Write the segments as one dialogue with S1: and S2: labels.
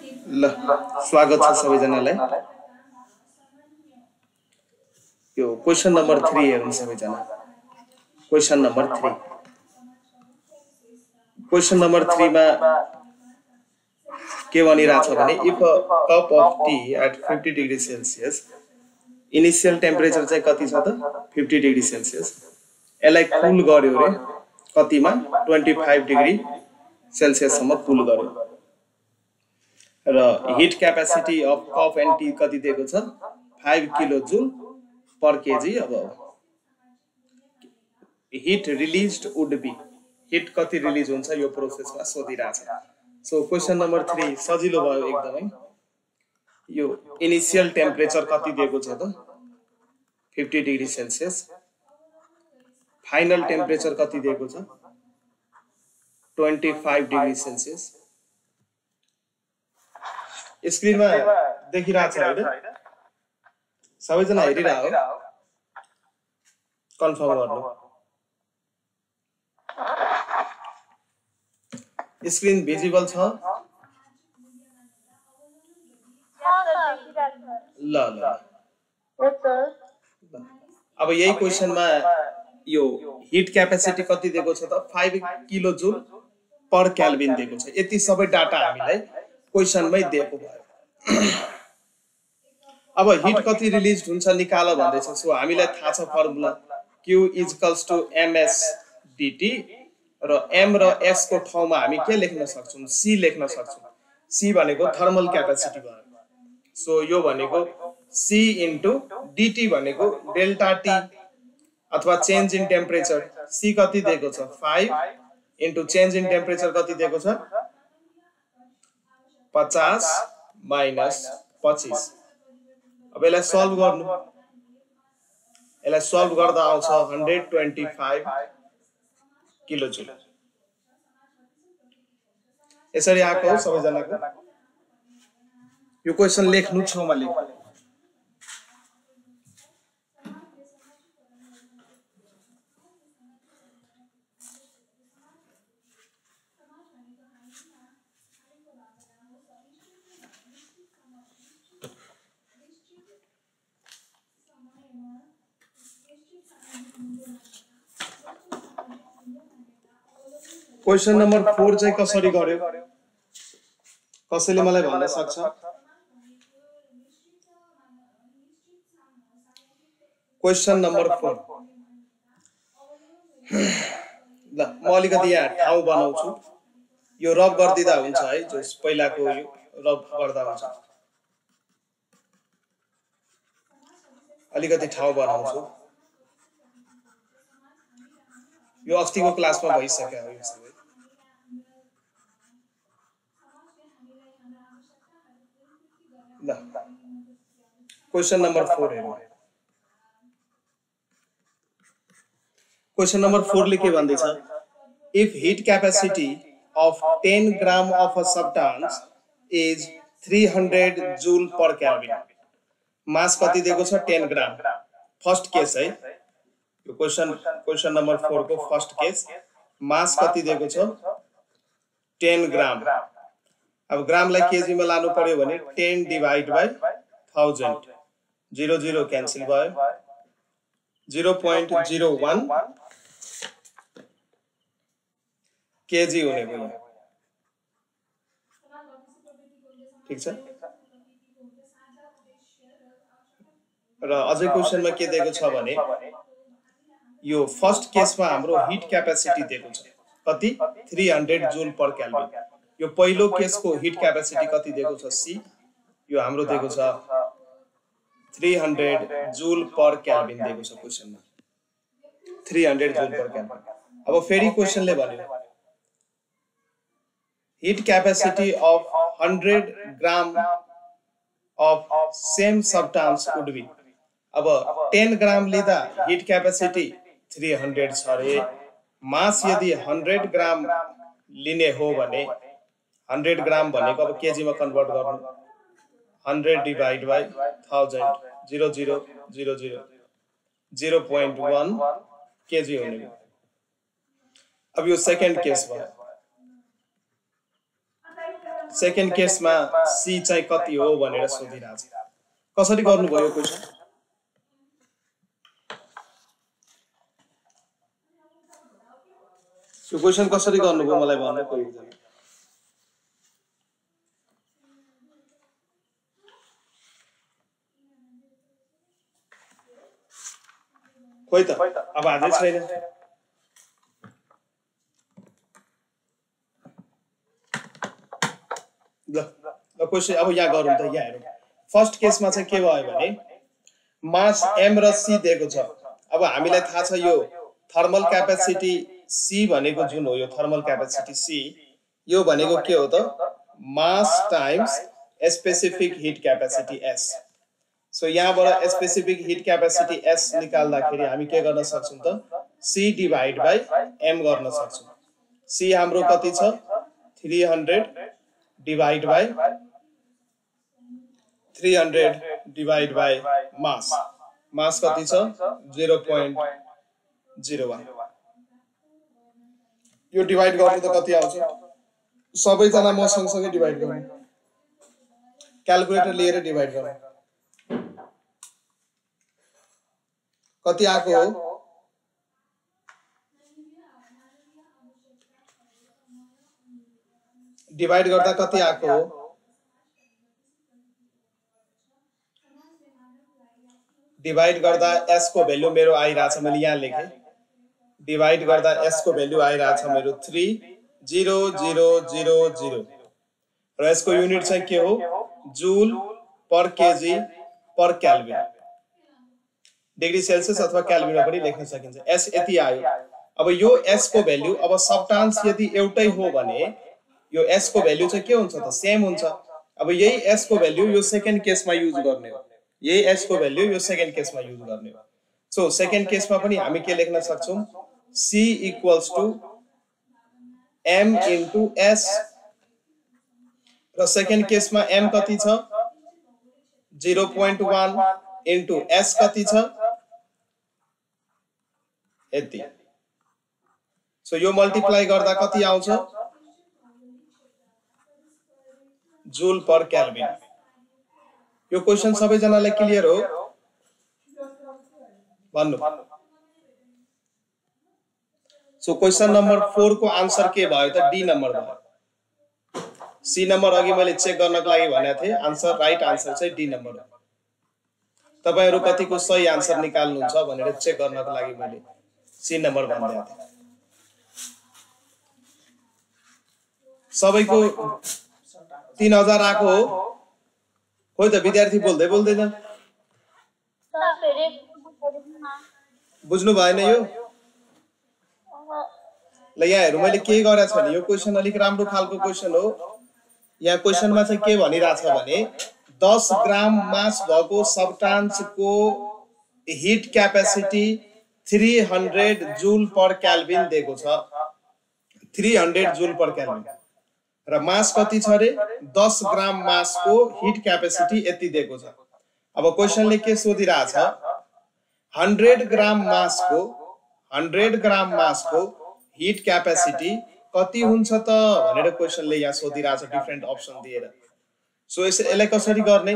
S1: ल स्वागत छ सबैजनालाई। यो क्वेसन नम्बर थ्री हेर्नु सबैजना। Question number three question number थ्रीमा के भनिरहेको छ भने if a cup of tea at fifty degree Celsius initial temperature चाहिँ कति छ त? फिफ्टी डिग्री सेल्सियस यसलाई कुल गर्यो अरे कतिमा? ट्वेन्टी फाइभ डिग्री सेल्सियससम्म कुल गर्यो। र heat capacity of cup and tea कति दिएको छ? Five kilo joule per kg अब। Heat release would be heat कति रिलिज हुन्छ यो प्रोसेसमा सोधिरहेछ। सो क्वेसन नम्बर थ्री सजिलो भयो एकदमै। यो इनिसियल टेम्परेचर कति दिएको छ त? Fifty degree Celsius final temperature कति दिएको छ? ट्वेन्टी फाइभ डिग्री सेल्सियस स्क्रिनमा देखिरहेको छ होइन? सबैजना हेरिरह हो। कन्फर्म गर्नु। स्क्रिन भिजिबल छ? ल ल। अब यही क्वेसनमा यो हिट क्यापेसिटी कति दिएको छ त? Five kilo joule per kelvin दिएको छ। यति सबै डाटा हामीलाई क्वेसनमै दिएको भयो। अब हिट कति रिलिज हुन्छ निकाल भन्दैछ। सो हामीलाई थाहा छ formula Q equals to M S D T र एम र एस को ठाउँमा हामी के लेख्न सक्छौँ? सी लेख्न सक्छौँ। सी भनेको थर्मल क्यापेसिटी भयो सो यो भनेको सी इन्टु डिटी भनेको डेल्टा टी अथवा चेन्ज इन टेम्परेचर सी कति दिएको छ? Five into change in temperature कति दिएको छ? पचास माइनस पच्चिस। अब यसलाई सल्भ गर्नु। यसलाई सल्भ गर्दा आउँछ hundred twenty five kilo joule. यसरी आएको सबैजनाको। यो क्वेसन लेख्नु छेउमा लेख्नु क्वेसन नम्बर फोर चाहिँ कसरी गर्यो? कसैले मलाई भन्न सक्छ? क्वेसन नम्बर फोर ल म अलिकति यहाँ ठाउँ बनाउँछु। यो रब गरिदिँदा हुन्छ है जो पहिलाको यो रब गर्दा हुन्छ। अलिकति ठाउँ बनाउँछु। यो अस्तिको क्लासमा भइसक्यो यो सबै ल क्वेसन नम्बर फोर हेरौँ क्वेसन नम्बर फोरले के भन्दैछ if heat capacity of ten gram of a substance is three hundred joule per kelvin mass कति दिएको छ टेन ग्राम फर्स्ट केस है। यो क्वेसन क्वेसन नम्बर फोरको फर्स्ट केस मास कति दिएको छ टेन ग्राम अब ग्रामलाई केजीमा लानु पर्यो भने ten divide by thousand zero zero cancel भयो. Zero point zero one kg हुने भयो। ठिक छ? र अझै क्वेसनमा के दिएको छ भने यो फर्स्ट केसमा हाम्रो हिट क्यापेसिटी दिएको छ। कति? Three hundred joule per calorie यो पहिलो केसको हिट क्यापेसिटी कति दिएको छ? सी यो हाम्रो दिएको छ three hundred joule per kelvin दिएको छ क्वेसनमा three hundred joule per kelvin अब फेरि क्वेसनले भन्यो। Heat capacity of hundred gram of same substance would be अब टेन ग्राम लिँदा हिट क्यापेसिटी थ्री हन्ड्रेड छ अरे मास यदि हन्ड्रेड ग्राम लिने हो भने हन्ड्रेड ग्राम भनेको अब केजीमा कन्भर्ट गर्नु। Hundred divide by thousand. Zero zero zero zero. Zero point one kg हुने। अब यो सेकेन्ड केस भयो। सेकेन्ड केसमा सी चाहिँ कति हो भनेर सोधिरहेछ कसरी गर्नुभयो क्वेसन यो क्वेसन कसरी गर्नुभयो? मलाई भन्नु खोइ त अब हाजै छैन। ल ल क्वेसन अब यहाँ गरौँ त यहाँ हेरौँ। फर्स्ट केसमा चाहिँ के भयो भने मास एम र सी दिएको छ। अब हामीलाई थाहा छ यो थर्मल क्यापेसिटी सी भनेको जुन हो यो थर्मल क्यापेसिटी सी यो भनेको के हो त? Mass times specific heat capacity S so यहाँबाट स्पेसिफिक हिट क्यापेसिटी एस निकाल्दाखेरि हामी के गर्न सक्छौँ त? सी डिभाइड बाई एम गर्न सक्छौँ। सी हाम्रो कति छ? Three hundred divide by three hundred divide by mass mass कति छ? जिरो पोइन्ट जिरो वान यो डिभाइड गर्नु त कति आउँछ? सबैजना म सँगसँगै डिभाइड गर्नु। क्यालकुलेटर लिएर डिभाइड गर्नु। कति आएको हो? डिभाइड गर्दा कति आएको हो? डिभाइड गर्दा एस को भ्यालु मेरो आइरहेछ मैले यहाँ लेखेँ। डिभाइड गर्दा एस को भ्यालु आइरहेछ मेरो three zero zero zero zero. र यसको युनिट चाहिँ के हो? Joule per kg per kelvin. Degree Celsius अथवा क्यालभिनमा पनि लेख्न सकिन्छ। एस यति आयो। अब यो एस को भ्यालु अब सबटान्स यदि एउटै हो भने यो एस को भ्यालु चाहिँ के हुन्छ त? सेम हुन्छ। अब यही एस को भ्यालु यो सेकेन्ड केसमा युज गर्ने हो। यही एस को भ्यालु यो सेकेन्ड केसमा युज गर्ने हो। सो सेकेन्ड केसमा पनि हामी के लेख्न सक्छौँ? C equals to M into S र सेकेन्ड केसमा एम कति छ? Zero point one into S कति छ? यति। सो यो मल्टिप्लाई गर्दा कति आउँछ? जुल पर क्याल्भिन यो क्वेसन सबैजनालाई क्लियर हो? भन्नु। सो क्वेसन नम्बर फोरको आन्सर के भयो त डी नम्बर भयो। सी नम्बर अघि मैले चेक गर्नको लागि भनेको थिएँ। आन्सर राइट आन्सर चाहिँ डी नम्बर हो। तपाईँहरू कतिको सही आन्सर निकाल्नुहुन्छ भनेर चेक गर्नको लागि मैले सी नम्बर भनिदिएको थिएँ सबैको तिन हजार आएको हो। खोइ त विद्यार्थी बोल्दै बोल्दैन बुझ्नु भएन यो। ल यहाँ हेर्नु मैले के गरेको छु भने यो क्वेसन अलिक राम्रो खालको क्वेसन हो। यहाँ क्वेसनमा चाहिँ के भनिरहेछ भने दस ग्राम मास भएको सब्टान्सको heat capacity three hundred joule per kelvin दिएको छ। Three hundred joule per kelvin र मास कति छ अरे? दस ग्राम मासको हिट क्यापेसिटी यति दिएको छ। अब क्वेसनले के सोधिरहेछ? हन्ड्रेड ग्राम मासको हन्ड्रेड ग्राम मासको हिट क्यापेसिटी कति हुन्छ त? भनेर क्वेसनले यहाँ सोधिरहेछ डिफ्रेन्ट अप्सन दिएर। सो यस यसलाई कसरी गर्ने?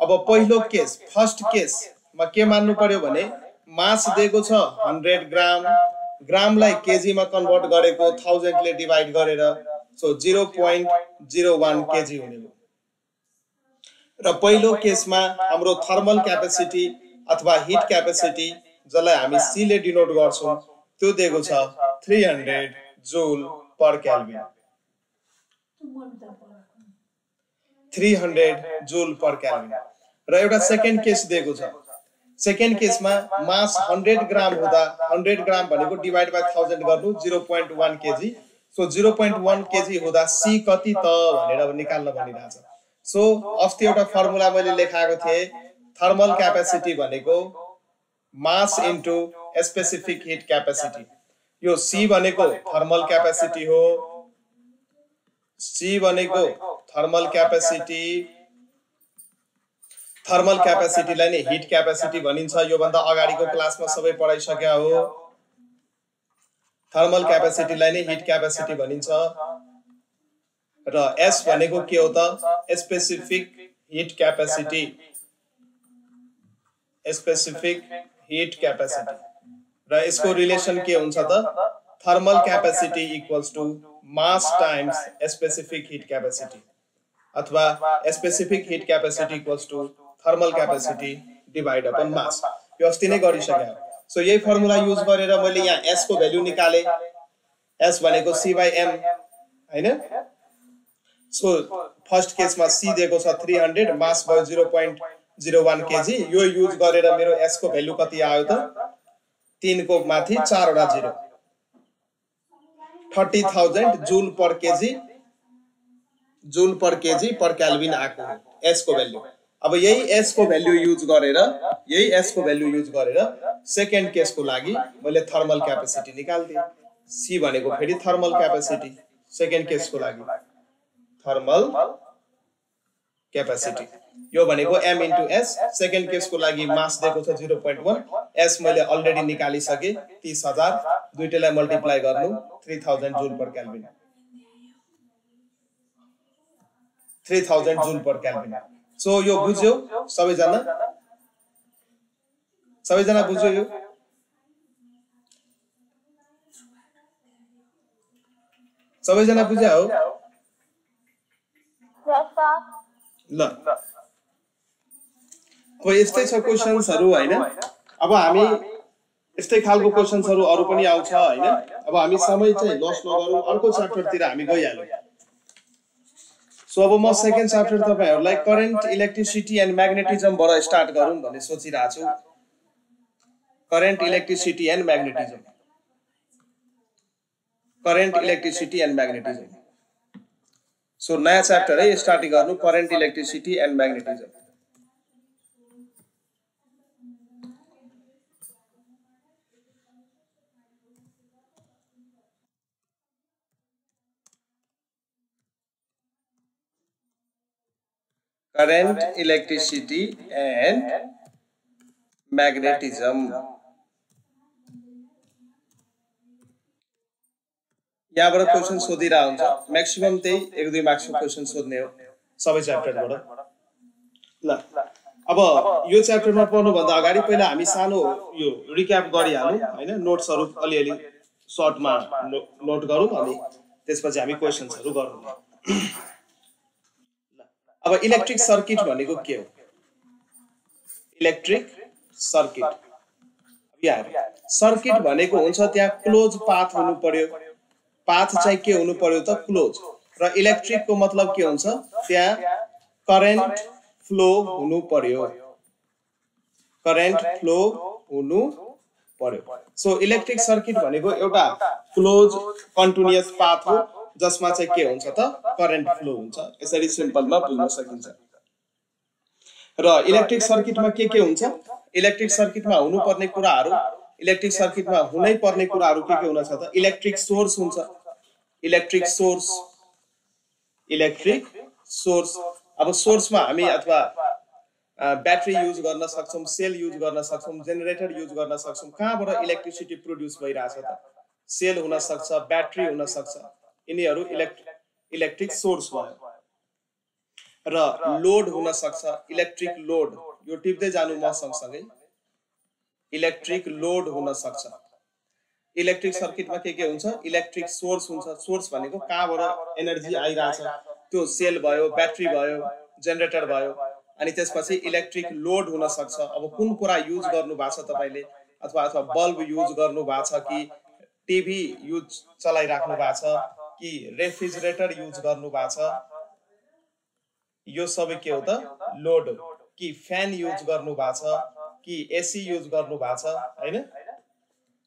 S1: अब पहिलो केस फर्स्ट केसमा के मान्नु पर्यो भने मास दिएको छ हन्ड्रेड ग्राम। ग्रामलाई केजीमा कन्भर्ट गरेको थाउजन्डले डिभाइड गरेर so zero point zero one kg हुने भयो र पहिलो केसमा हाम्रो थर्मल क्यापेसिटी अथवा हिट क्यापेसिटी जसलाई हामी सीले डिनोट गर्छौँ त्यो दिएको छ three hundred joule per kelvin three hundred joule per kelvin र एउटा सेकेन्ड केस दिएको छ। सेकेन्ड केसमा मास हन्ड्रेड ग्राम हुँदा हन्ड्रेड ग्राम भनेको डिभाइड बाई थाउजन्ड गर्नु zero point one kg so zero point one kg हुँदा सी कति त भनेर निकाल्न भनिरहेछ। सो अस्ति एउटा फर्मुला मैले लेखाएको थिएँ थर्मल क्यापेसिटी भनेको mass into specific heat capacity यो सी भनेको थर्मल क्यापेसिटी हो। सी भनेको थर्मल क्यापेसिटी थर्मल क्यापेसिटीलाई नै हिट क्यापेसिटी भनिन्छ। योभन्दा अगाडिको क्लासमा सबै पढाइसक्या हो। थर्मल क्यापेसिटीलाई नै हिट क्यापेसिटी भनिन्छ। र एस भनेको के हो त? Specific heat capacity specific heat capacity र यसको रिलेसन के हुन्छ त? Thermal capacity equals to mass times specific heat capacity अथवा specific heat capacity equals to thermal capacity divide upon mass यो अस्ति नै गरिसक्यो सो यही फर्मुला युज गरेर मैले यहाँ एसको भ्याल्यु निकालेँ एस भनेको सी बाई एम होइन सो फर्स्ट केसमा सी दिएको छ थ्री हन्ड्रेड मास भयो zero point zero one kg यो युज गरेर मेरो एसको भ्यालु कति आयो त तिनको माथि चारवटा zero thirty thousand joule per kg joule per kg per kelvin आएको एसको भ्याल्यु अब यही एसको भ्याल्यु युज गरेर यही एसको भ्याल्यु युज गरेर सेकेन्ड केसको लागि मैले थर्मल क्यापेसिटी निकालिदिएँ सी भनेको फेरि थर्मल क्यापेसिटी सेकेन्ड केसको लागि। थर्मल क्यापेसिटी यो भनेको एम इन्टु एस सेकेन्ड केसको लागि मास दिएको छ जिरो पोइन्ट वान एस मैले अलरेडी निकालिसकेँ तिस हजार। दुइटैलाई मल्टिप्लाई गर्नु three thousand joule per kelvin three thousand joule per kelvin so यो बुझ्यो सबैजना सबैजना बुझ्यो यो सबैजना बुझ्या हो ल अब यस्तै छ क्वेसन्सहरू होइन अब हामी यस्तै खालको क्वेसन्सहरू अरू पनि आउँछ होइन अब हामी समय चाहिँ लस नगरौँ अर्को च्याप्टरतिर हामी गइहालौँ सो अब म सेकेन्ड च्याप्टर तपाईँहरूलाई करेन्ट इलेक्ट्रिसिटी एन्ड म्याग्नेटिजमबाट स्टार्ट गरौँ भन्ने सोचिरहेको छु current electricity and magnetism current electricity and magnetism so नयाँ च्याप्टर है स्टार्टिङ गर्नु। Current electricity and magnetism current electricity and magnetism. यहाँबाट क्वेसन सोधिरहेको हुन्छ। म्याक्सिमम् त्यही एक दुई मार्क्सको क्वेसन सोध्ने हो। सबै च्याप्टरबाट ल। अब यो च्याप्टरमा पढ्नुभन्दा अगाडि पहिला हामी सानो यो रिक्याप गरिहालौँ होइन? नोट्सहरू अलिअलि सर्टमा नोट गरौँ अनि त्यसपछि हामी क्वेसन्सहरू गरौँ। अब इलेक्ट्रिक सर्किट भनेको के हो? Electric circuit. सर्किट। भनेको हुन्छ त्यहाँ क्लोज पाथ हुनु पर्यो। पाथ चाहिँ के हुनु पर्यो त क्लोज। र इलेक्ट्रिकको मतलब के हुन्छ? त्यहाँ करेन्ट फ्लो हुनु पर्यो। करेन्ट फ्लो हुनु पर्यो। सो इलेक्ट्रिक सर्किट भनेको एउटा क्लोज कन्टिन्युस पाथ हो। जसमा चाहिँ के हुन्छ त? करेन्ट फ्लो हुन्छ। यसरी सिम्पलमा बुझ्न सकिन्छ। र इलेक्ट्रिक सर्किटमा के के हुन्छ? इलेक्ट्रिक सर्किटमा हुनुपर्ने कुराहरू इलेक्ट्रिक सर्किटमा हुनै पर्ने कुराहरू के के हुनछ त? इलेक्ट्रिक सोर्स हुन्छ। इलेक्ट्रिक सोर्स इलेक्ट्रिक सोर्स अब सोर्समा हामी अथवा ब्याट्री युज गर्न सक्छौँ सेल युज गर्न सक्छौँ जेनेरेटर युज गर्न सक्छौँ। कहाँबाट इलेक्ट्रिसिटी प्रड्युस भइरहेछ त? सेल हुनसक्छ ब्याट्री हुनसक्छ। यिनीहरू इलेक्ट्रिक इलेक्ट्रिक सोर्स भयो। र लोड हुन सक्छ इलेक्ट्रिक लोड यो टिप्दै जानु म सँगसँगै। इलेक्ट्रिक लोड हुन सक्छ। इलेक्ट्रिक सर्किटमा के के हुन्छ? इलेक्ट्रिक सोर्स हुन्छ? सोर्स भनेको कहाँबाट एनर्जी आइरहेछ। त्यो सेल भयो ब्याट्री भयो जेनेरेटर भयो। अनि त्यसपछि इलेक्ट्रिक लोड हुन सक्छ। अब कुन कुरा युज गर्नु भएको छ तपाईँले? अथवा अथवा बल्ब युज गर्नु भएको छ कि टिभी युज चलाइराख्नु भएको छ। कि रेफ्रिजरेटर युज गर्नु भएको छ। यो सबै के हो त? लोड। कि फ्यान युज गर्नु भएको छ कि एसी युज गर्नु भएको छ होइन?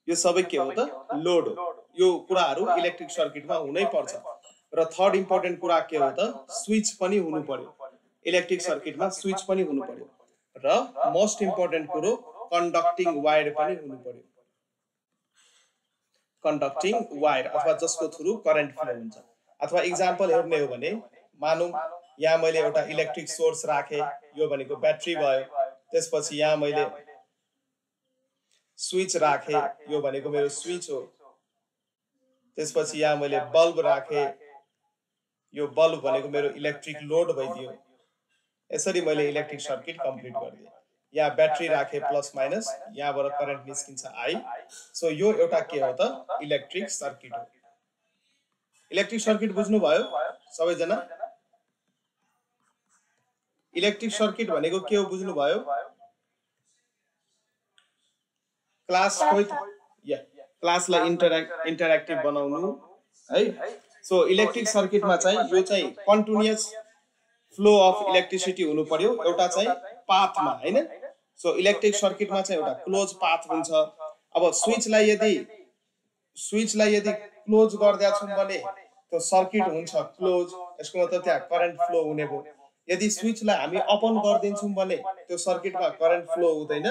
S1: यो सबै के हो त? लोड। यो कुराहरू इलेक्ट्रिक सर्किटमा हुनै पर्छ। र थर्ड इम्पोर्टेन्ट कुरा के हो त? स्विच पनि हुनु पर्यो। इलेक्ट्रिक सर्किटमा स्विच पनि हुनु पर्यो। र मोस्ट इम्पोर्टेन्ट कुरो कन्डक्टिङ वायर पनि हुनु पर्यो। कन्डक्टिङ वायर अथवा जसको थ्रु करेन्ट फ्लो हुन्छ। अथवा इक्जाम्पल हेर्ने हो भने मानौँ यहाँ मैले एउटा इलेक्ट्रिक सोर्स राखेँ यो भनेको ब्याट्री भयो। त्यसपछि यहाँ मैले स्विच राखेँ यो भनेको मेरो स्विच हो। त्यसपछि यहाँ मैले बल्ब राखेँ यो बल्ब भनेको मेरो इलेक्ट्रिक लोड भइदियो। यसरी मैले इलेक्ट्रिक सर्किट कम्प्लिट गरिदिएँ। यहाँ ब्याट्री राखेँ प्लस माइनस यहाँबाट करेन्ट निस्किन्छ आई सो यो एउटा के हो त? इलेक्ट्रिक सर्किट हो। इलेक्ट्रिक सर्किट बुझ्नुभयो? सबैजना? इलेक्ट्रिक सर्किट भनेको के हो बुझ्नुभयो? क्लास या। क्लासलाई इन्टरेक्ट इन्टरेक्टिभ बनाउनु है? सो इलेक्ट्रिक सर्किटमा चाहिँ यो चाहिँ कन्टिन्युस फ्लो अफ इलेक्ट्रिसिटी हुनु पर्यो। एउटा चाहिँ पाथमा होइन? सो इलेक्ट्रिक सर्किटमा चाहिँ एउटा क्लोज पाथ हुन्छ। अब स्विचलाई यदि स्विचलाई यदि क्लोज गरिदिएको छौँ भने त्यो सर्किट हुन्छ क्लोज यसको मतलब त्यहाँ करेन्ट फ्लो हुने भयो। यदि स्विचलाई हामी ओपन गरिदिन्छौँ भने त्यो सर्किटमा करेन्ट फ्लो हुँदैन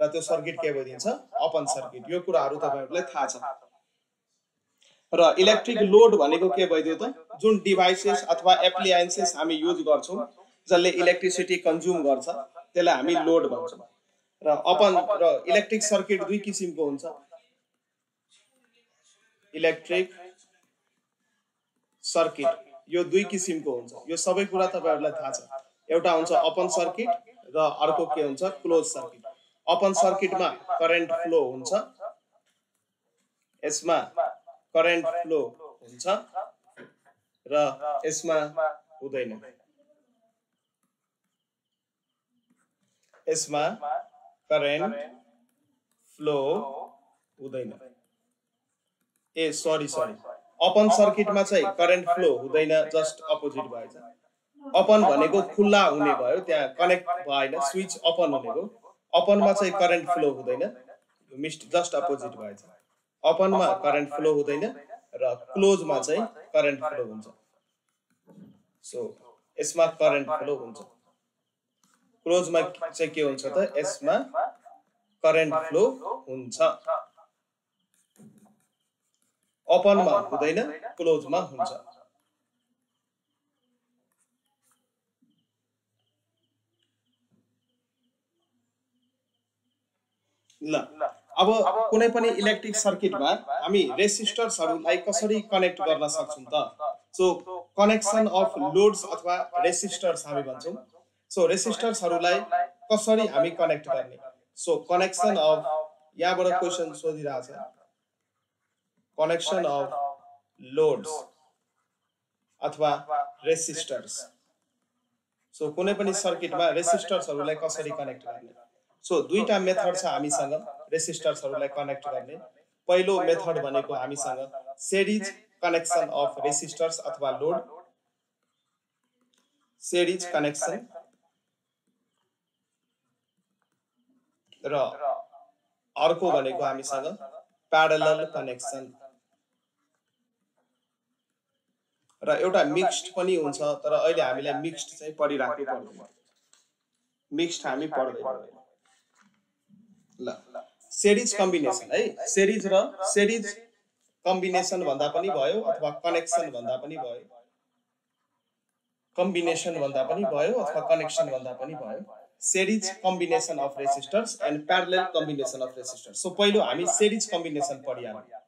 S1: र त्यो सर्किट के भइदिन्छ? ओपन सर्किट यो कुराहरू तपाईँहरूलाई थाहा छ। र इलेक्ट्रिक लोड भनेको के भइदियो त? जुन डिभाइसेस अथवा एप्लियन्सेस हामी युज गर्छौँ जसले इलेक्ट्रिसिटी कन्ज्युम गर्छ त्यसलाई हामी लोड भन्छौँ। र अपन र इलेक्ट्रिक सर्किट दुई किसिमको हुन्छ। Electric circuit. यो दुई किसिमको हुन्छ। यो सबै कुरा तपाईँहरूलाई थाहा छ। एउटा हुन्छ ओपन सर्किट र अर्को के हुन्छ? Close circuit. ओपन सर्किटमा करेन्ट फ्लो हुन्छ। यसमा करेन्ट फ्लो हुन्छ। र यसमा हुँदैन। यसमा करेन्ट फ्लो हुँदैन ए सरी सरी ओपन सर्किटमा चाहिँ करेन्ट फ्लो हुँदैन जस्ट अपोजिट भएछ। ओपन भनेको खुल्ला हुने भयो त्यहाँ कनेक्ट भएन स्विच ओपन हुने भयो ओपनमा चाहिँ करेन्ट फ्लो हुँदैन मिस्ट जस्ट अपोजिट भएछ। ओपनमा करेन्ट फ्लो हुँदैन र क्लोजमा चाहिँ करेन्ट फ्लो हुन्छ। सो यसमा करेन्ट फ्लो हुन्छ। क्लोजमा चाहिँ के हुन्छ त? यसमा करेन्ट फ्लो हुन्छ। ओपनमा हुँदैन क्लोजमा हुन्छ। ल अब कुनै पनि इलेक्ट्रिक सर्किटमा हामी रेसिस्टर्सहरूलाई कसरी कनेक्ट गर्न सक्छौँ त? सो कनेक्सन अफ लोड्स अथवा रेसिस्टर्स हामी भन्छौँ। सो रेसिस्टर्सहरूलाई कसरी हामी कनेक्ट गर्ने? सो कनेक्सन अफ यहाँबाट क्वेसन सोधिरहेछ। कनेक्सन अफ लोड्स अथवा रेसिस्टर्स सो कुनै पनि सर्किटमा रेसिस्टर्सहरूलाई कसरी कनेक्ट गर्ने? सो दुईवटा मेथड छ हामीसँग रेसिस्टर्सहरूलाई कनेक्ट गर्ने। पहिलो मेथड भनेको हामीसँग सेरिज कनेक्सन अफ रेसिस्टर्स अथवा लोड सेरिज कनेक्सन र अर्को भनेको हामीसँग प्याडल कनेक्सन र एउटा मिक्स्ड पनि हुन्छ तर अहिले हामीलाई मिक्स्ड चाहिँ पढिराख्नु पर्दैन। मिक्स्ड हामी पढ्दैनौँ। ल सेरिज कम्बिनेसन है? सेरिज र सेरिज कम्बिनेसन भन्दा पनि भयो अथवा कनेक्सन भन्दा पनि भयो। कम्बिनेसन भन्दा पनि भयो अथवा कनेक्सन भन्दा पनि भयो। Series combination of resistors and parallel combination of resistors so पहिलो हामी सेरिज कम्बिनेसन पढिहाल्यौँ।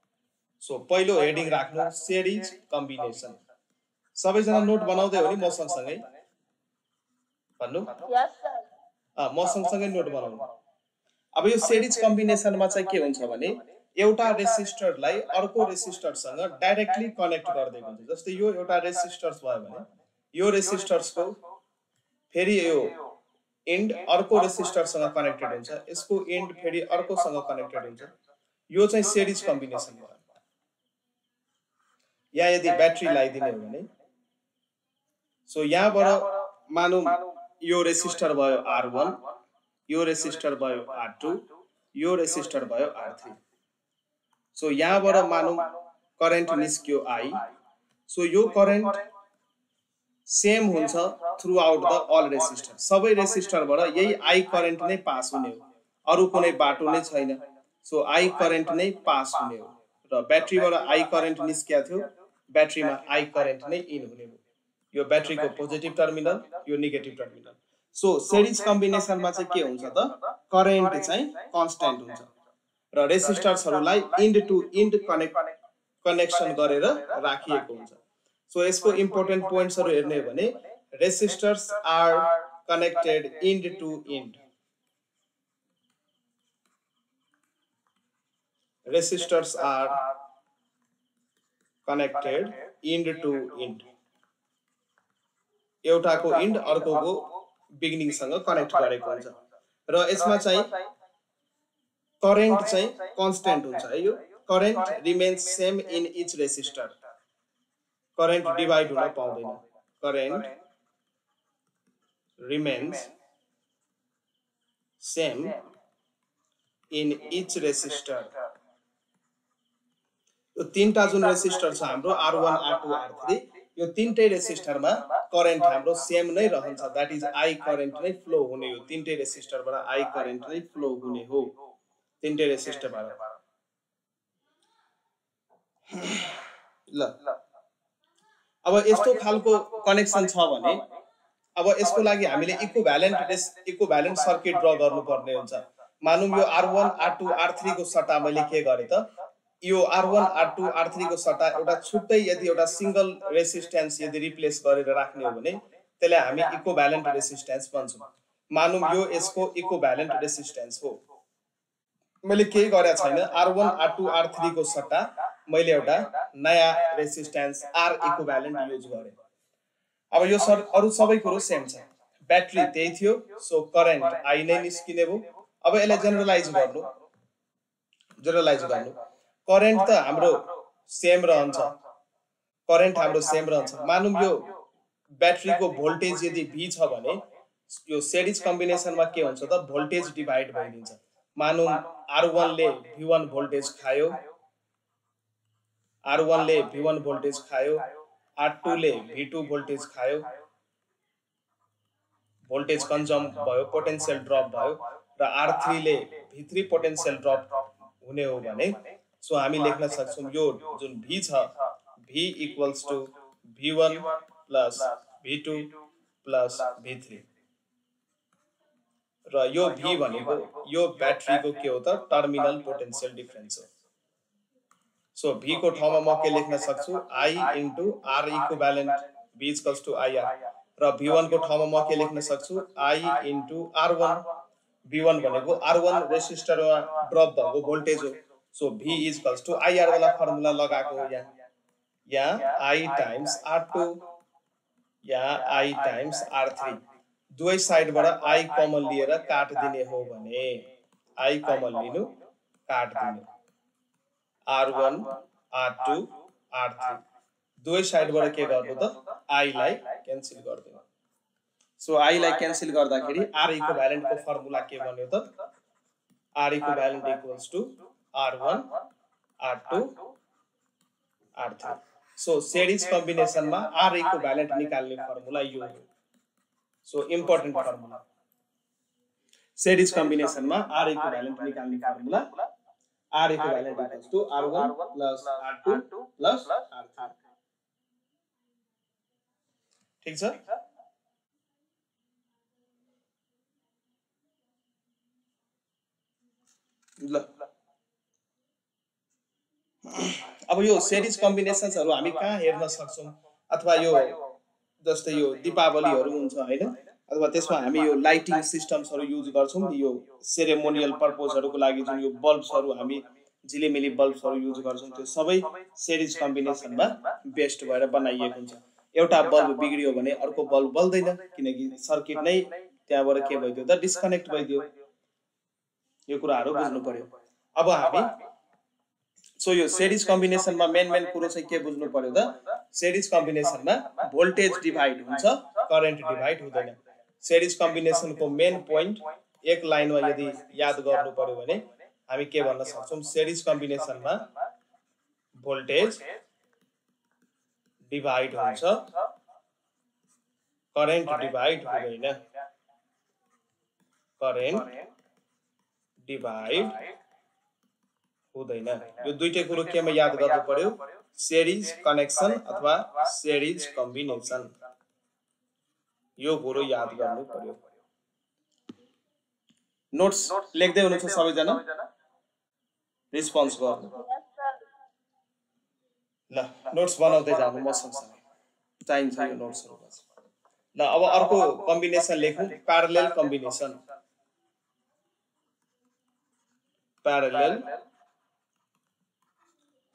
S1: सो पहिलो हेडिङ राख्नु सेरिज कम्बिनेसन सबैजना नोट बनाउँदै हो नि म सँगसँगै भन्नु? म सँगसँगै नोट बनाउनु। अब यो सेरिज कम्बिनेसनमा चाहिँ के हुन्छ भने एउटा रेसिस्टरलाई अर्को रेसिस्टरसँग डाइरेक्टली कनेक्ट गरिदिएको हुन्छ। जस्तै यो एउटा रेसिस्टर्स भयो भने यो रेसिस्टर्सको फेरि यो एन्ड अर्को रेसिस्टरसँग कनेक्टेड हुन्छ। यसको एन्ड फेरि अर्कोसँग कनेक्टेड हुन्छ। यो चाहिँ सेरिज कम्बिनेसन भयो। यहाँ यदि ब्याट्री लगाइदिने हो भने। सो यहाँबाट मानौँ यो रेसिस्टर भयो आर वान यो रेसिस्टर भयो आर टू यो रेसिस्टर भयो आर थ्री सो यहाँबाट मानौँ करेन्ट निस्क्यो आई सो यो करेन्ट सेम हुन्छ through out the all resistor सबै रेसिस्टरबाट यही आई करेन्ट नै पास हुने हो। अरू कुनै बाटो नै छैन। सो आई करेन्ट नै पास हुने हो। र ब्याट्रीबाट आई करेन्ट निस्किया थियो। ब्याट्रीमा आई करेन्ट नै इन हुने हो। यो ब्याट्रीको पोजिटिभ टर्मिनल यो नेगेटिभ टर्मिनल सो सेरिज कम्बिनेसनमा चाहिँ के हुन्छ त? करेन्ट चाहिँ कन्सटेन्ट हुन्छ। र रेसिस्टर्सहरूलाई end to end connect connection गरेर राखिएको हुन्छ। सो यसको इम्पोर्टेन्ट पोइन्ट्सहरू हेर्ने हो भने resistors are connected end to end resistors are connected end to end. एउटाको इन्ड अर्कोको बिगिनिङसँग कनेक्ट गरेको हुन्छ। र यसमा चाहिँ करेन्ट चाहिँ कन्सटेन्ट हुन्छ। है यो? Current remains same in each resistor current divide हुन पाउँदैन। Current remains same in each resistor यो तिनवटा जुन रेसिस्टर छ हाम्रो R one R two R three यो तिनटै रेसिस्टरमा करेन्ट हाम्रो सेम नै रहन्छ। द्याट इज आई करेन्ट नै फ्लो हुने हो तिनटै रेसिस्टरबाट आई करेन्ट नै फ्लो हुने हो। तिनटै रेसिस्टरबाट ल। अब यस्तो खालको कनेक्सन छ भने अब यसको लागि हामीले इक्वभ्यालेन्ट इक्वभ्यालेन्ट सर्किट ड्र गर्नुपर्ने हुन्छ। मानौँ यो R one R two R थ्रीको सट्टा मैले के गरेँ त? यो R one R two R थ्रीको सट्टा एउटा छुट्टै यदि एउटा सिङ्गल रेसिस्टेन्स यदि रिप्लेस गरेर राख्ने हो भने त्यसलाई हामी इको भ्यालेन्ट रेसिस्टेन्स भन्छौँ। मानौँ यो यसको इको भ्यालेन्ट रेसिस्टेन्स हो। मैले केही गरेको छैन। R one R two R थ्रीको सट्टा मैले एउटा नयाँ resistance R equivalent use गरेँ। अब यो सर अरू सबै कुरो सेम छ। ब्याट्री त्यही थियो सो करेन्ट आई नै निस्किने भयो अब यसलाई जेनरलाइज गर्नु। जेनरलाइज गर्नु। करेन्ट त हाम्रो सेम रहन्छ। करेन्ट हाम्रो सेम रहन्छ। मानौँ यो ब्याट्रीको भोल्टेज यदि भी छ भने यो सेरिज कम्बिनेसनमा के हुन्छ त? भोल्टेज डिभाइड भइदिन्छ। मानौँ आर वानले भी वान भोल्टेज खायो। आर वानले भी वान भोल्टेज खायो आर टूले भी टू भोल्टेज खायो। भोल्टेज कन्जम भयो पोटेन्सियल ड्रप भयो र आर थ्रीले भी थ्री पोटेन्सियल ड्रप हुने हो भने सो हामी लेख्न सक्छौँ यो जुन भी छ V equals to V one plus V two plus V three र यो भी भनेको यो ब्याट्रीको के हो त? टर्मिनल पोटेन्सियल डिफरेन्स हो। सो भी को ठाउँमा म के लेख्न सक्छु. I into R V equals to IR र भी वानको ठाउँमा म के लेख्न सक्छु. I into R one V one भनेको आर रेसिस्टरमा ड्रप भएको भोल्टेज हो. So V equals to IR वाला फर्मुला लगाएको यहाँ. यहाँ आई टाइम्स आर टू यहाँ आई टाइम्स आर थ्री दुवै साइडबाट आई लिएर काटिदिने हो भने आई कमन लिनु काटिदिनु R one R two R three दुवै साइडबाट के गर्नु त? आईलाई क्यान्सल गरिदिनु। सो आईलाई क्यान्सल गर्दाखेरि आर इको भ्यालेन्टको फर्मुला के भन्यो त? R equivalent equals to R1, R2, R3. So series combination ma R equivalent निकाल्ने फर्मुला यो हो। So important formula series combination मा R equivalent निकाल्ने formula R equivalent equals to R1 plus R2 plus R3 ठीक छ ल अब यो सेरिज कम्बिनेसन्सहरू हामी कहाँ हेर्न सक्छौँ? अथवा यो जस्तै यो दीपावलीहरू हुन्छ होइन? अथवा त्यसमा हामी यो लाइटिङ सिस्टम्सहरू युज गर्छौँ यो सेरेमोनियल पर्पोजहरूको लागि जुन यो बल्ब्सहरू हामी झिलिमिली बल्ब्सहरू युज गर्छौँ त्यो सबै सेरिज कम्बिनेसनमा बेस्ट भएर बनाइएको हुन्छ। एउटा बल्ब बिग्रियो भने अर्को बल्ब बल्दैन किनकि सर्किट नै त्यहाँबाट के भइदियो त डिस्कनेक्ट भइदियो। यो कुराहरू बुझ्नु पर्यो। अब हामी सो यो सेरिज कम्बिनेसनमा मेन मेन कुरो चाहिँ के बुझ्नु पर्यो त सेरिज कम्बिनेसनमा भोल्टेज डिभाइड हुन्छ करेन्ट डिभाइड हुँदैन। सेरिज कम्बिनेसनको मेन पोइन्ट एक लाइनमा यदि याद गर्नु पर्यो भने हामी के भन्न सक्छौँ? सेरिज कम्बिनेसनमा भोल्टेज डिभाइड हुन्छ। करेन्ट डिभाइड हुँदैन। करेन्ट डिभाइड हुँदैन। यो दुइटै कुरो केमा याद गर्नु पर्यो? सेरिज कनेक्सन अथवा सेरिज कम्बिनेसन यो कुरो याद गर्नु पर्यो। नोट्स लेख्दै हुनुहुन्छ सबैजना? रिस्पोन्स गर्नु। ल नोट्स बनाउँदै जानु म सँगसँगै चाहिन्छ यो नोट्सहरू ल अब अर्को कम्बिनेसन लेखौँ। प्यारलेल कम्बिनेसन प्यारलेल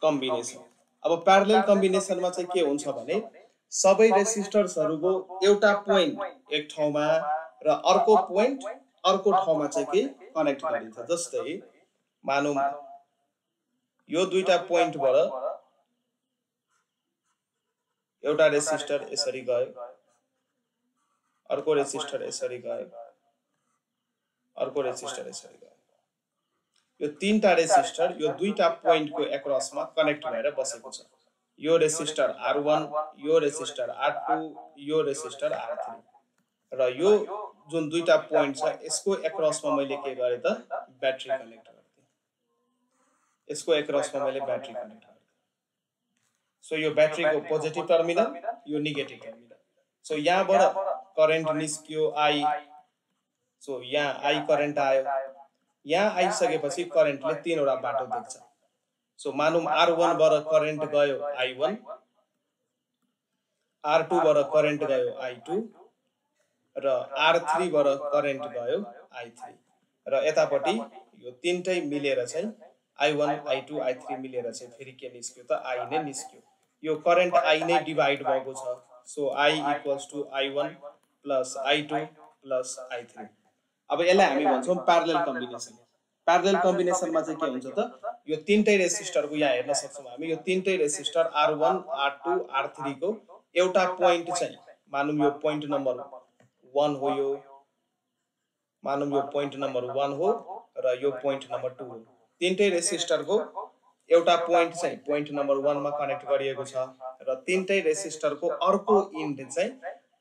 S1: कम्बिनेसन अब प्यारलेल कम्बिनेसनमा चाहिँ के हुन्छ भने सबै रेसिस्टर्सहरूको एउटा पोइन्ट एक ठाउँमा र अर्को पोइन्ट अर्को ठाउँमा चाहिँ के कनेक्ट गरिन्छ। जस्तै मानौँ यो दुईटा पोइन्टबाट एउटा रेसिस्टर यसरी गयो। अर्को रेसिस्टर यसरी गयो। अर्को रेसिस्टर यसरी गयो। यो तिनवटा रेसिस्टर यो दुईटा पोइन्टको एक्रसमा कनेक्ट भएर बसेको छ। यो रेसिस्टर आर वान यो रेसिस्टर आर टू यो रेसिस्टर आर थ्री र यो जुन दुईटा पोइन्ट छ यसको एक्रसमा मैले के गरेँ त ब्याट्री कनेक्ट गरिदिएँ यसको एक्रसमा मैले ब्याट्री कनेक्ट गरेँ सो यो ब्याट्रीको पोजिटिभ टर्मिनल यो नेगेटिभ टर्मिनल सो यहाँबाट करेन्ट निस्कियो आई सो यहाँ आई करेन्ट आयो। यहाँ आइसकेपछि करेन्टले तिनवटा बाटो देख्छ। सो मानौँ आर वानबाट करेन्ट गयो आई वान आर टूबाट करेन्ट गयो आई टू र आर थ्रीबाट करेन्ट गयो आई थ्री र यतापट्टि यो तिनटै मिलेर चाहिँ I one I two I three मिलेर चाहिँ फेरि के निस्क्यो त आई नै निस्क्यो। यो करेन्ट आई नै डिभाइड भएको छ। So I equals to I one plus I two plus I three अब यसलाई हामी भन्छौँ प्यारल कम्बिनेसन प्यारल कम्बिनेसनमा चाहिँ के हुन्छ त? यो तिनटै रेसिस्टरको यहाँ हेर्न सक्छौँ हामी। यो तिनटै resistor R one R two R थ्रीको एउटा पोइन्ट चाहिँ। मानौँ यो पोइन्ट नम्बर वान हो यो। मानौँ यो पोइन्ट नम्बर वान हो र यो पोइन्ट नम्बर टू हो। तिनटै रेसिस्टरको एउटा पोइन्ट चाहिँ पोइन्ट नम्बर वानमा कनेक्ट गरिएको छ र तिनटै रेसिस्टरको अर्को इन्ड चाहिँ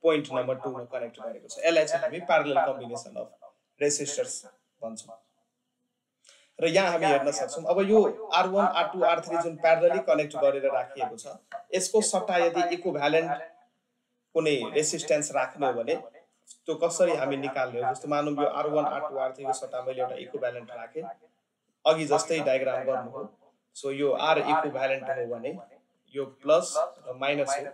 S1: पोइन्ट नम्बर टूमा कनेक्ट गरेको छ। यसलाई चाहिँ हामी प्यारल कम्बिनेसन अफ रेसिस्टर्स भन्छौँ। र यहाँ हामी हेर्न सक्छौँ। अब यो R one R two R three जुन प्यारली कनेक्ट गरेर राखिएको छ यसको सट्टा यदि इको भ्यालेन्ट कुनै रेसिस्टेन्स राख्ने हो भने त्यो कसरी हामी निकाल्ने हो? जस्तो मानौँ यो R one R two R थ्रीको सट्टा मैले एउटा इको भ्यालेन्ट राखेँ। अघि जस्तै डायग्राम गर्नु हो। सो यो आर इको भ्यालेन्ट हो भने यो प्लस र माइनस हो।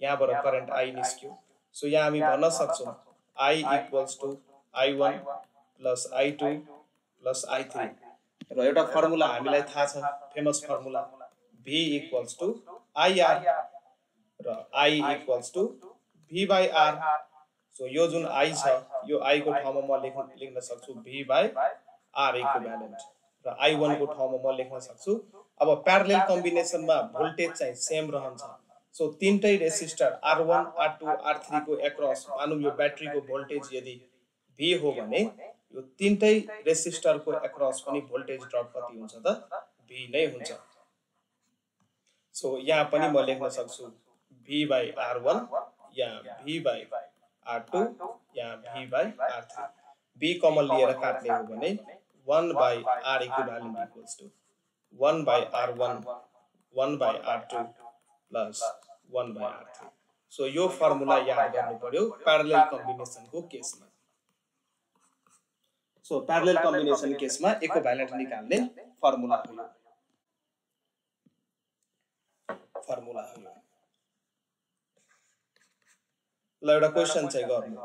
S1: यहाँबाट करेन्ट आई निस्क्यो। सो यहाँ हामी भन्न सक्छौँ I equals to I one plus I two plus I three र एउटा फर्मुला हामीलाई थाहा छ famous formula V equals to IR र I equals to V by R so यो जुन आई छ यो आईको ठाउँमा म लेख्न लेख्न सक्छु भी बाई आर इक्वभ्यालेन्ट र आई वानको ठाउँमा म लेख्न सक्छु। अब प्यारलेल कम्बिनेसनमा भोल्टेज चाहिँ सेम रहन्छ। सो तिनटै resistor R one R two R थ्रीको across मानौँ यो ब्याट्रीको भोल्टेज यदि भी हो भने यो तिनटै रेसिस्टरको एक्रस पनि भोल्टेज ड्रप कति हुन्छ त? भी नै हुन्छ। सो यहाँ पनि म लेख्न सक्छु भी बाई आर वान या V by R two yeah V by R three V common लिएर काट्ने हो भने one by R equal equals to one by R one one by R two plus one by R three so यो formula याद गर्नु पर्यो parallel कम्बिनेसनको केसमा सो प्यारल कम्बिनेसन केसमा इको भ्यालेन्ट निकाल्ने फर्मुला हो यो फर्मुला हो यो ल एउटा क्वेसन चाहिँ गर्नु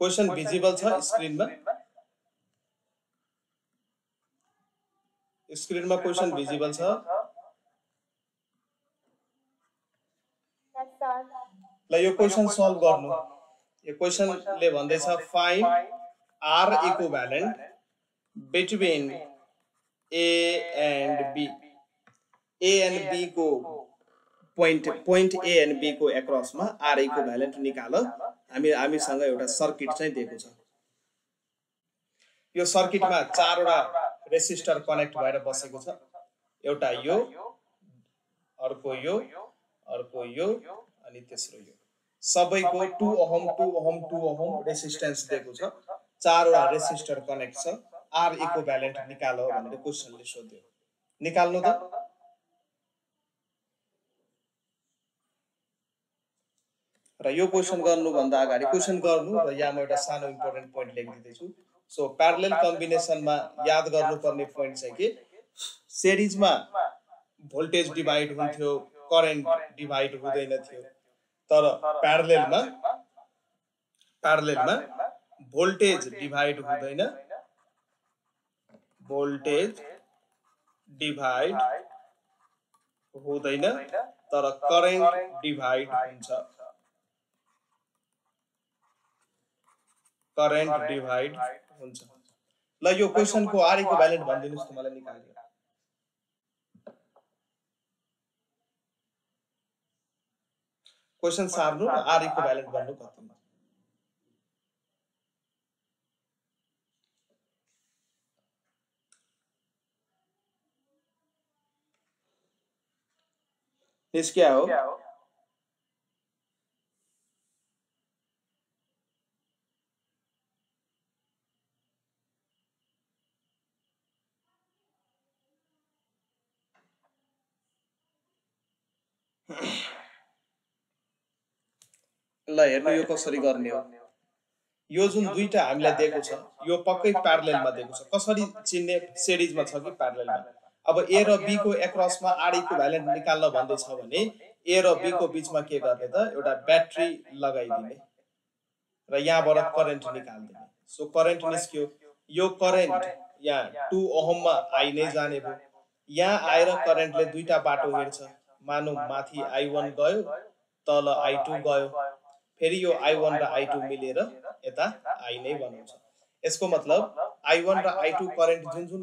S1: क्वेसन भिजिबल छ स्क्रिनमा स्क्रिनमा क्वेसन भिजिबल छ। ल यो क्वेसन सल्भ गर्नु। यो क्वेसनले भन्दैछ find R equivalent between A and B A and B को point point A and B को एक्रसमा आर इक्विभ्यालेन्ट निकाल। हामी हामीसँग एउटा सर्किट चाहिँ दिएको छ। यो सर्किटमा चारवटा रेसिस्टर कनेक्ट भएर बसेको छ। एउटा यो अर्को यो अर्को यो अनि तेस्रो यो। सबैको टु अहम टु अहम टु अहम रेसिस्टेन्स दिएको छ। चारवटा रेसिस्टर कनेक्ट छ। आर इको भ्यालेन्ट निकाल भनेर क्वेसनले सोध्यो। निकाल्नु त। र र यो क्वेसन गर्नुभन्दा अगाडि क्वेसन गर्नु र यहाँ म एउटा सानो इम्पोर्टेन्ट पोइन्ट लेखिदिँदैछु। सो प्यारलेल कम्बिनेसनमा याद गर्नुपर्ने पोइन्ट चाहिँ के? सेरिजमा भोल्टेज डिभाइड हुन्थ्यो करेन्ट डिभाइड हुँदैन थियो। तर प्यारलेलमा प्यारलेलमा भोल्टेज डिभाइड हुँदैन। भोल्टेज डिभाइड हुँदैन तर करेन्ट डिभाइड हुन्छ। करेन्ट डिभाइड हुन्छ। ल, यो क्वेसनको आरएको भ्यालेन्ट भनिदिनुहोस् त मलाई निकाल्यो क्वेसन सार्नु र आरएको भ्यालेन्ट भन्नु कति निस्किया हो। ल हेर्नु यो कसरी गर्ने हो? यो जुन दुईटा हामीलाई दिएको छ यो पक्कै प्यारलेलमा दिएको छ। कसरी चिन्ने सेरिजमा छ कि प्यारलेलमा अब ए र बीको एक्रसमा आरईको भ्यालेन्ट निकाल्न भन्दैछ भने ए र बीको बिचमा के गर्ने त? एउटा ब्याट्री लगाइदिने र यहाँबाट करेन्ट निकालिदिने। सो करेन्ट निस्क्यो। यो करेन्ट यहाँ टु ओहममा आइ नै जाने भयो। यहाँ आएर करेन्टले दुईटा बाटो हेर्छ मानौ माथि आई वान गयो तल आई टू गयो। फेरि यो आई वान र आई टू मिलेर यता आई नै बनाउँछ यसको मतलब आई वान र आई टू करेन्ट जुन जुन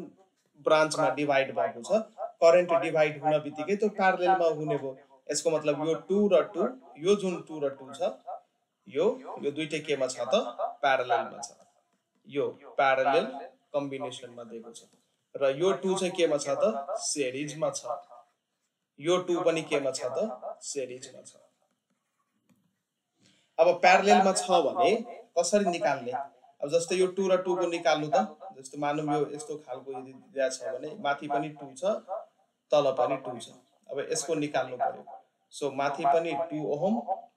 S1: ब्रान्चमा डिभाइड भएको छ करेन्ट डिभाइड हुन बित्तिकै त्यो प्यारलेलमा हुने भयो। यसको मतलब यो टु र टु यो जुन टु र टु छ यो यो दुइटै केमा छ त प्यारलेलमा छ। यो प्यारलेल कम्बिनेसनमा दिएको छ। र यो टु चाहिँ केमा छ त सेरिजमा छ। यो टु पनि केमा छ त? सेरिजमा छ। अब प्यारलेलमा छ भने कसरी निकाल्ने? अब जस्तै यो टु र टूको निकाल्नु त? जस्तो मानौँ यो यस्तो खालको यदि दिया छ भने माथि पनि टु छ तल पनि टु छ। अब यसको निकाल्नु पर्यो। सो माथि पनि टु ओहम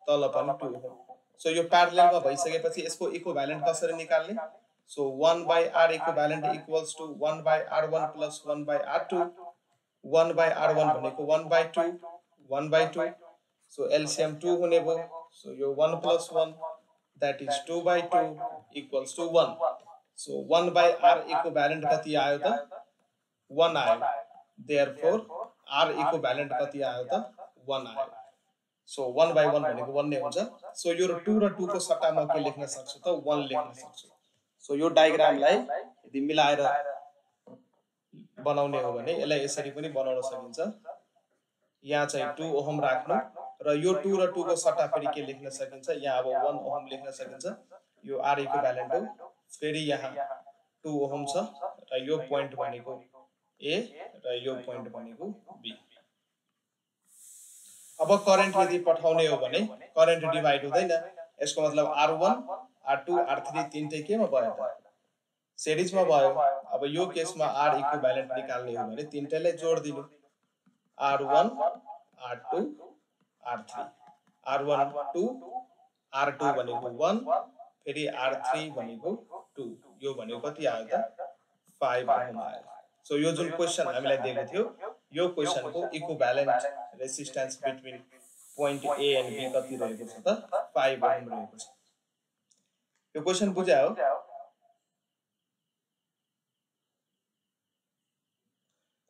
S1: तल पनि टु ओहम। सो यो प्यारलेलमा भइसकेपछि यसको इको भ्यालेन्ट कसरी निकाल्ने? So one by R equivalent equals to one by R one plus one by R two one by R one भनेको one by two one by two so LCM two हुने भयो So your 1 plus 1 that is 2 by 2 equals to 1. So 1 by r equivalent कति आयो त? 1 आयो। Therefore r equivalent कति आयो त? 1 आयो। सो 1 by 1 भनेको 1 नै हुन्छ। सो यो 2 र 2 को सट्टा म के लेख्न सक्छु त? 1 लेख्न सक्छु। सो यो डायग्रामलाई यदि मिलाएर बनाउने हो भने यसलाई यसरी पनि बनाउन सकिन्छ। यहाँ चाहिँ 2 ओहम राख्नु र यो टु र टूको सट्टा फेरि के लेख्न सकिन्छ? यहाँ अब वान ओहम लेख्न सकिन्छ। यो आरईको भ्यालेन्ट हो। फेरि यहाँ टु ओहम छ र यो पोइन्ट भनेको ए र यो पोइन्ट भनेको बी। अब करेन्ट यदि पठाउने हो भने करेन्ट डिभाइड हुँदैन। यसको मतलब R one R two R three तिनटै केमा भयो त? सेरिजमा भयो। अब यो केसमा आर इक्व भ्यालेन्ट निकाल्ने हो भने तिनटैलाई जोड दिनु R one R two R three R one two R two भनेको वान फेरि आर थ्री भनेको टू यो भनेको कति आयो त? फाइभ आयो। सो यो जुन क्वेसन हामीलाई दिएको थियो यो क्वेसनको equivalent resistance between point A and B कति रहेको छ त? फाइभ ओम रहेको छ। यो क्वेसन बुझ्या हो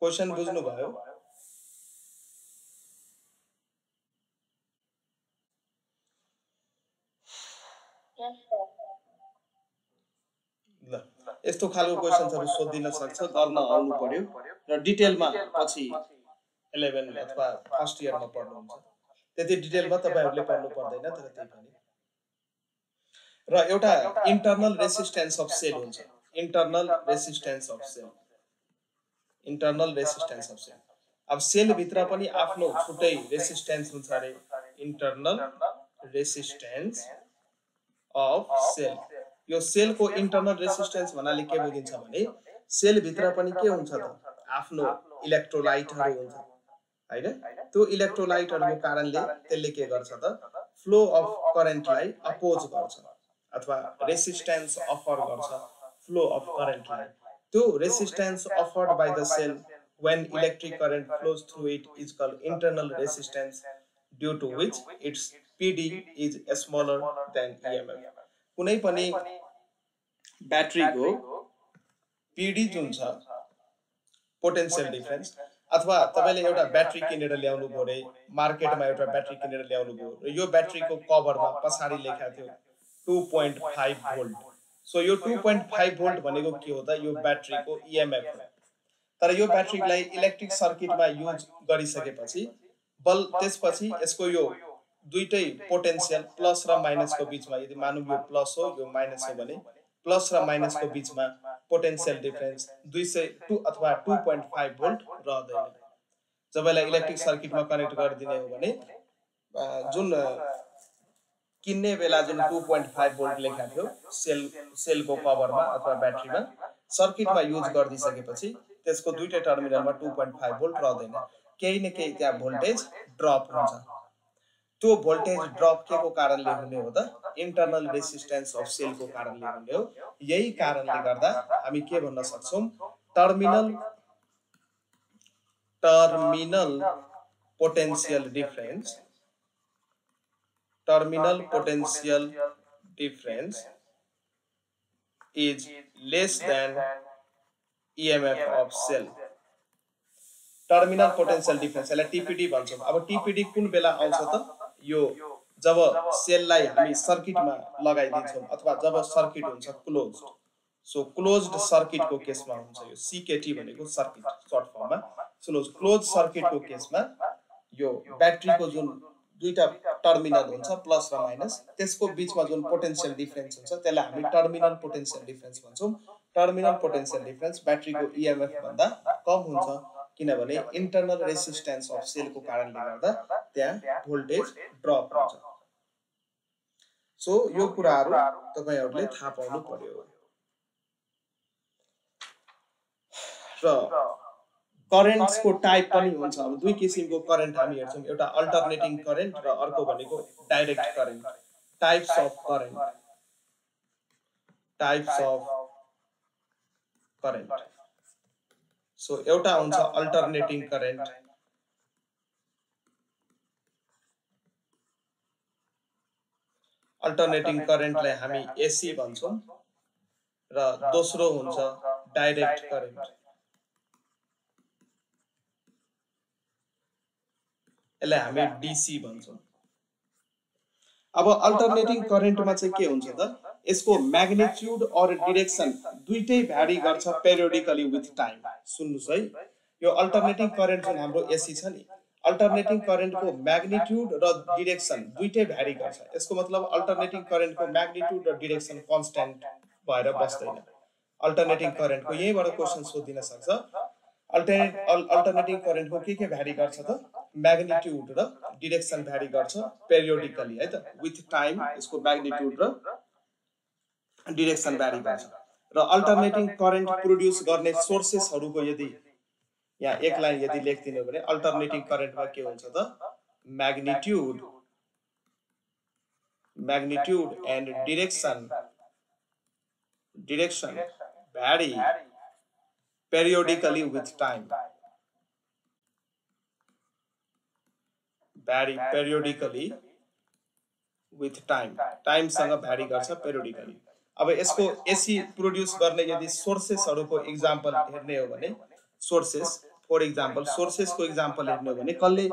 S1: क्वेसन बुझ्नुभयो। ल यस्तो खालको क्वेसन्सहरू सोधिन सक्छ गर्न आउनु पर्यो र डिटेलमा पछि इलेभेन अथवा फर्स्ट इयरमा पढ्नुहुन्छ त्यति डिटेलमा तपाईँहरूले पढ्नु पर्दैन तर त्यही पनि। र एउटा इन्टरनल रेसिस्टेन्स अफ सेल हुन्छ। Internal resistance of cell internal resistance of cell अब सेलभित्र पनि आफ्नो छुट्टै रेसिस्टेन्स हुन्छ अरे इन्टरनल रेसिस्टेन्स अफ सेल यो सेलको इन्टरनल रेसिस्टेन्स भन्नाले के बुझिन्छ भने सेलभित्र पनि के हुन्छ त? आफ्नो इलेक्ट्रोलाइटहरू हुन्छ। होइन? त्यो इलेक्ट्रोलाइटहरूको कारणले त्यसले के गर्छ त? फ्लो अफ करेन्टलाई अपोज गर्छ अथवा रेसिस्टेन्स अफर गर्छ। फ्लो अफ करेन्टलाई त्यो resistance afforded by the cell when electric current flows through it is called internal resistance due to which its PD is smaller than EMF. कुनै पनि ब्याट्रीको पिडी जुन छ पोटेन्सियल डिफरेन्स अथवा तपाईँले एउटा ब्याट्री किनेर ल्याउनु भयो अरे मार्केटमा एउटा ब्याट्री किनेर ल्याउनु भयो र यो ब्याट्रीको कभरमा पछाडि लेखाएको थियो two point five volt so यो टु पोइन्ट फाइभ भोल्ट भनेको के हो त? यो ब्याट्रीको इएमएफ हो। तर यो ब्याट्रीलाई इलेक्ट्रिक सर्किटमा युज गरिसकेपछि बल त्यसपछि यसको यो दुइटै पोटेन्सियल प्लस र माइनसको बिचमा यदि मानौँ यो प्लस हो यो माइनस हो भने प्लस र माइनसको बिचमा पोटेन्सियल डिफरेन्स दुई सय टू अथवा टू पोइन्ट फाइभ भोल्ट रहँदैन। जब यसलाई इलेक्ट्रिक सर्किटमा कनेक्ट गरिदिने हो भने जुन किन्ने बेला जुन टू पोइन्ट फाइभ भोल्ट लेखाएको थियो सेल सेलको कभरमा अथवा ब्याट्रीमा सर्किटमा युज गरिदिइसकेपछि त्यसको दुइटै टर्मिनलमा टू पोइन्ट फाइभ भोल्ट रहँदैन। केही न केही त्यहाँ भोल्टेज ड्रप हुन्छ। त्यो भोल्टेज ड्रप के को कारणले हुने हो त? इन्टरनल रेसिस्टेन्स अफ सेलको कारणले हुने हो। यही कारणले गर्दा हामी के भन्न सक्छौँ? Terminal terminal potential difference terminal potential difference is less than EMF of cell terminal potential difference यसलाई टिपिडी भन्छौँ. अब टिपिडी कुन बेला आउँछ त? यो जब सेललाई हामी सर्किटमा लगाइदिन्छौँ अथवा जब सर्किट हुन्छ क्लोज सो क्लोज सर्किटको केसमा हुन्छ यो सिकेटी भनेको सर्किट सर्ट फर्ममा क्लोज क्लोज सर्किटको केसमा यो ब्याट्रीको जुन दुईवटा टर्मिनल हुन्छ प्लस र माइनस त्यसको बिचमा जुन पोटेन्सियल डिफरेन्स हुन्छ त्यसलाई हामी टर्मिनल पोटेन्सियल डिफरेन्स भन्छौँ। टर्मिनल पोटेन्सियल डिफरेन्स ब्याट्रीको इएमएफ भन्दा कम हुन्छ किनभने इन्टरनल रेसिस्टेन्स अफ सेलको कारणले गर्दा त्यहाँ भोल्टेज ड्रप हुन्छ। सो यो कुराहरू तपाईँहरूले थाहा पाउनु पर्यो। र करेन्ट्सको टाइप पनि हुन्छ। अब दुई किसिमको करेन्ट हामी हेर्छौँ। एउटा अल्टरनेटिङ करेन्ट र अर्को भनेको direct current types of current types of current so एउटा हुन्छ अल्टरनेटिङ करेन्ट अल्टरनेटिङ करेन्टलाई हामी एसी भन्छौँ। र दोस्रो हुन्छ डाइरेक्ट करेन्ट यसलाई हामी डिसी भन्छौँ। अब अल्टरनेटिङ करेन्टमा चाहिँ के हुन्छ त? यसको म्याग्नेट्युड अर डिरेक्सन दुइटै भ्यारी गर्छ पेरियोडिकली विथ टाइम सुन्नुहोस् है। यो अल्टरनेटिङ करेन्ट जुन हाम्रो एसी छ नि। अल्टरनेटिङ करेन्टको म्याग्निट्युड र डिरेक्सन दुइटै भ्यारी गर्छ। यसको मतलब अल्टरनेटिङ करेन्टको म्याग्निट्युड र डिरेक्सन कन्सटेन्ट भएर बस्दैन। अल्टरनेटिङ करेन्टको यहीँबाट क्वेसन सोधिन सक्छ। अल्टरनेट अल्टरनेटिङ करेन्टको के के भ्यारी गर्छ त? म्याग्निट्युड र डिरेक्सन भ्यारी गर्छ पेरियोडिकली है त? विथ टाइम यसको म्याग्निट्युड र डिरेक्सन भ्यारी गर्छ। र अल्टरनेटिङ करेन्ट प्रड्युस गर्ने सोर्सेसहरूको यदि यहाँ एक लाइन यदि लेखिदिनु भने अल्टरनेटिङ करेन्टमा के हुन्छ त? Magnitude magnitude and direction direction vary. Periodically with time vary periodically with time टाइमसँग vary गर्छ पेरियोडिकली अब यसको एसी प्रड्युस गर्ने यदि सोर्सेसहरूको इक्जाम्पल हेर्ने हो सोर्सेस फर इक्जाम्पल सोर्सेसको इक्जाम्पल हेर्ने हो भने, कसले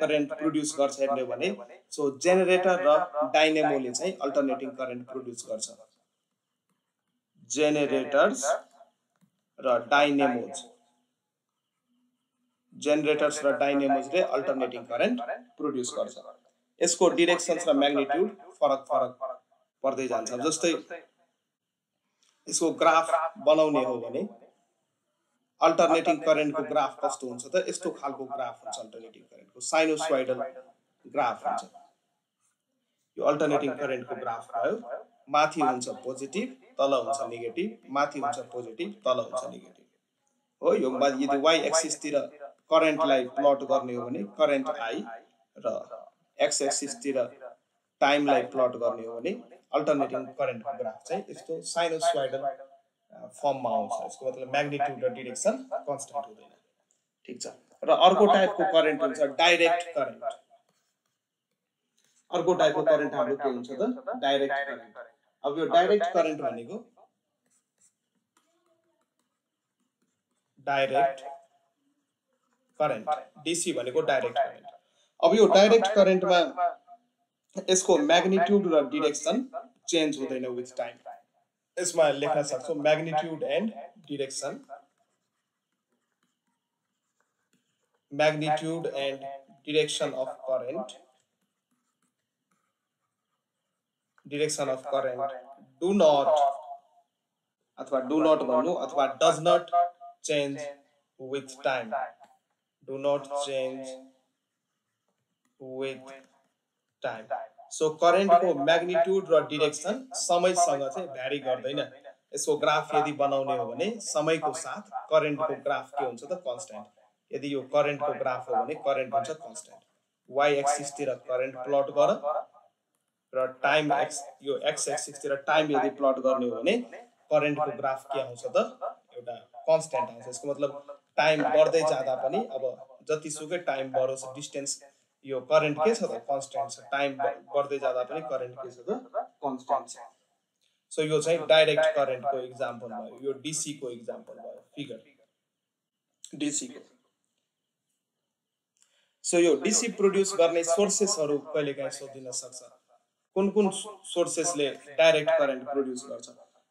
S1: करेन्ट प्रड्युस गर्छ सो जेनेरेटर र डाइनेमोले चाहिँ करेन्ट प्रड्युस गर्छ। जेनेरेटर्स र डाइनेमोज जेनेरेटर्स र डाइनेमोजले अल्टरनेटिङ करेन्ट प्रड्युस गर्छ। यसको डिरेक्सन्स र म्याग्निट्युड फरक फरक पर्दै जान्छ। जस्तै यसको ग्राफ बनाउने हो भने अल्टरनेटिङ करेन्टको ग्राफ कस्तो हुन्छ त? यस्तो खालको ग्राफ हुन्छ अल्टरनेटिङ करेन्टको साइनोस्वाइडल ग्राफ हुन्छ। यो अल्टरनेटिङ करेन्टको ग्राफ भयो। माथि हुन्छ पोजिटिभ तल हुन्छ नेगेटिभ माथि हुन्छ पोजिटिभ तल हुन्छ नेगेटिभ हो यो यदि वाइ एक्सिसतिर करेन्टलाई प्लट गर्ने हो भने करेन्ट आई र एक्स एक्सिसतिर टाइमलाई प्लट गर्ने हो भने अल्टरनेटिङ करेन्टको ग्राफ चाहिँ यस्तो साइनोसोइडल फर्ममा आउँछ यसको मतलब म्याग्निट्युड र डिरेक्सन कन्सटेन्ट हुँदैन। ठिक छ। र अर्को टाइपको करेन्ट हुन्छ डाइरेक्ट करेन्ट अर्को टाइपको करेन्ट हाम्रो के हुन्छ त? डाइरेक्ट करेन्ट अब यो डाइरेक्ट करेन्ट भनेको डाइरेक्ट करेन्ट डिसी भनेको डाइरेक्ट करेन्ट अब यो डाइरेक्ट करेन्टमा यसको म्याग्निट्युड र डिरेक्सन चेन्ज हुँदैन विथ टाइम यसमा लेख्न सक्छौँ magnitude and direction magnitude and direction of current direction of current do not अथवा डु नट भन्नु अथवा does not change with time do not change with time so करेन्टको magnitude र direction समयसँग चाहिँ भ्यारी गर्दैन। यसको ग्राफ यदि बनाउने हो भने समयको साथ करेन्टको ग्राफ के हुन्छ त कन्सटेन्ट यदि यो करेन्टको ग्राफ हो भने करेन्ट हुन्छ कन्सटेन्ट वाइ एक्सिसतिर करेन्ट प्लट गर। र टाइम एक्स यो एक्स एक्सिसतिर टाइम यदि प्लट गर्ने हो भने करेन्टको ग्राफ के आउँछ त? एउटा कन्सटेन्ट आउँछ। यसको मतलब टाइम बढ्दै जाँदा पनि अब जतिसुकै टाइम बढोस् डिस्टेन्स यो करेन्ट के छ त? कन्सटेन्ट छ। टाइम बढ्दै जाँदा पनि करेन्ट के छ त? कन्सटेन्ट छ। सो यो चाहिँ डाइरेक्ट करेन्टको इक्जाम्पल भयो। यो डिसीको इक्जाम्पल भयो। फिगर डिसीको सो यो डिसी प्रड्युस गर्ने सोर्सेसहरू कहिले काहीँ सोधिन सक्छ? कुन कुन सोर्सेसले डाइरेक्ट करेन्ट प्रड्युस गर्छ?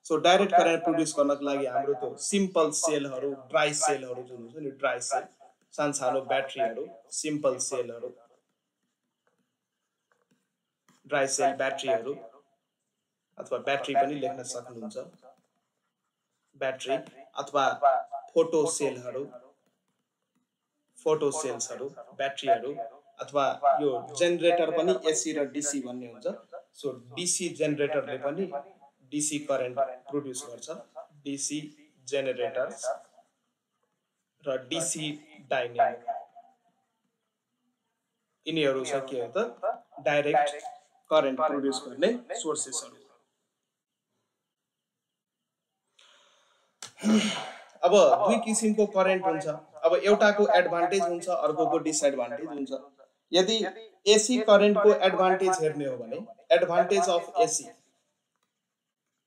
S1: सो डाइरेक्ट करेन्ट प्रड्युस गर्नको लागि हाम्रो त्यो सिम्पल सेलहरू ड्राई सेलहरू जुन हुन्छ नि ड्राई सेल सानो सानो ब्याट्रीहरू सिम्पल सेलहरू ड्राई सेल ब्याट्रीहरू अथवा ब्याट्री पनि लेख्न सक्नुहुन्छ। ब्याट्री अथवा फोटो सेलहरू फोटो सेल्सहरू ब्याट्रीहरू अथवा यो जेनेरेटर पनि एसी र डिसी भन्ने हुन्छ। सो डिसी जेनेरेटरले पनि डिसी करेन्ट प्रड्युस गर्छ। डिसी जेनेरेटर्स र डिसी डाइनेमो यिनीहरू चाहिँ के हो त? डाइरेक्ट करेन्ट प्रड्युस गर्ने सोर्सेसहरू अब दुई किसिमको करेन्ट हुन्छ। अब एउटाको एडभान्टेज हुन्छ अर्कोको डिसएडभान्टेज हुन्छ। यदि एसी करेन्टको एडभान्टेज हेर्ने हो भने एडभान्टेज अफ एसी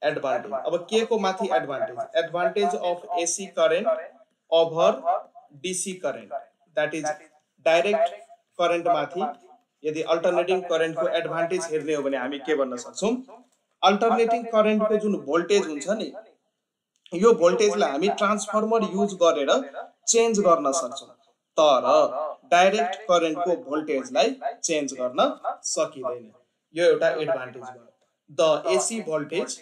S1: एडभान्टेज अब के को माथि advantage advantage of AC current over DC current that is direct current माथि. यदि अल्टरनेटिङ करेन्टको एडभान्टेज हेर्ने हो भने हामी के भन्न सक्छौँ? अल्टरनेटिङ करेन्टको जुन भोल्टेज हुन्छ नि यो भोल्टेजलाई हामी ट्रान्सफर्मर युज गरेर चेन्ज गर्न सक्छौँ। तर डाइरेक्ट करेन्टको भोल्टेजलाई चेन्ज गर्न सकिँदैन। यो एउटा एडभान्टेज भयो। द एसी भोल्टेज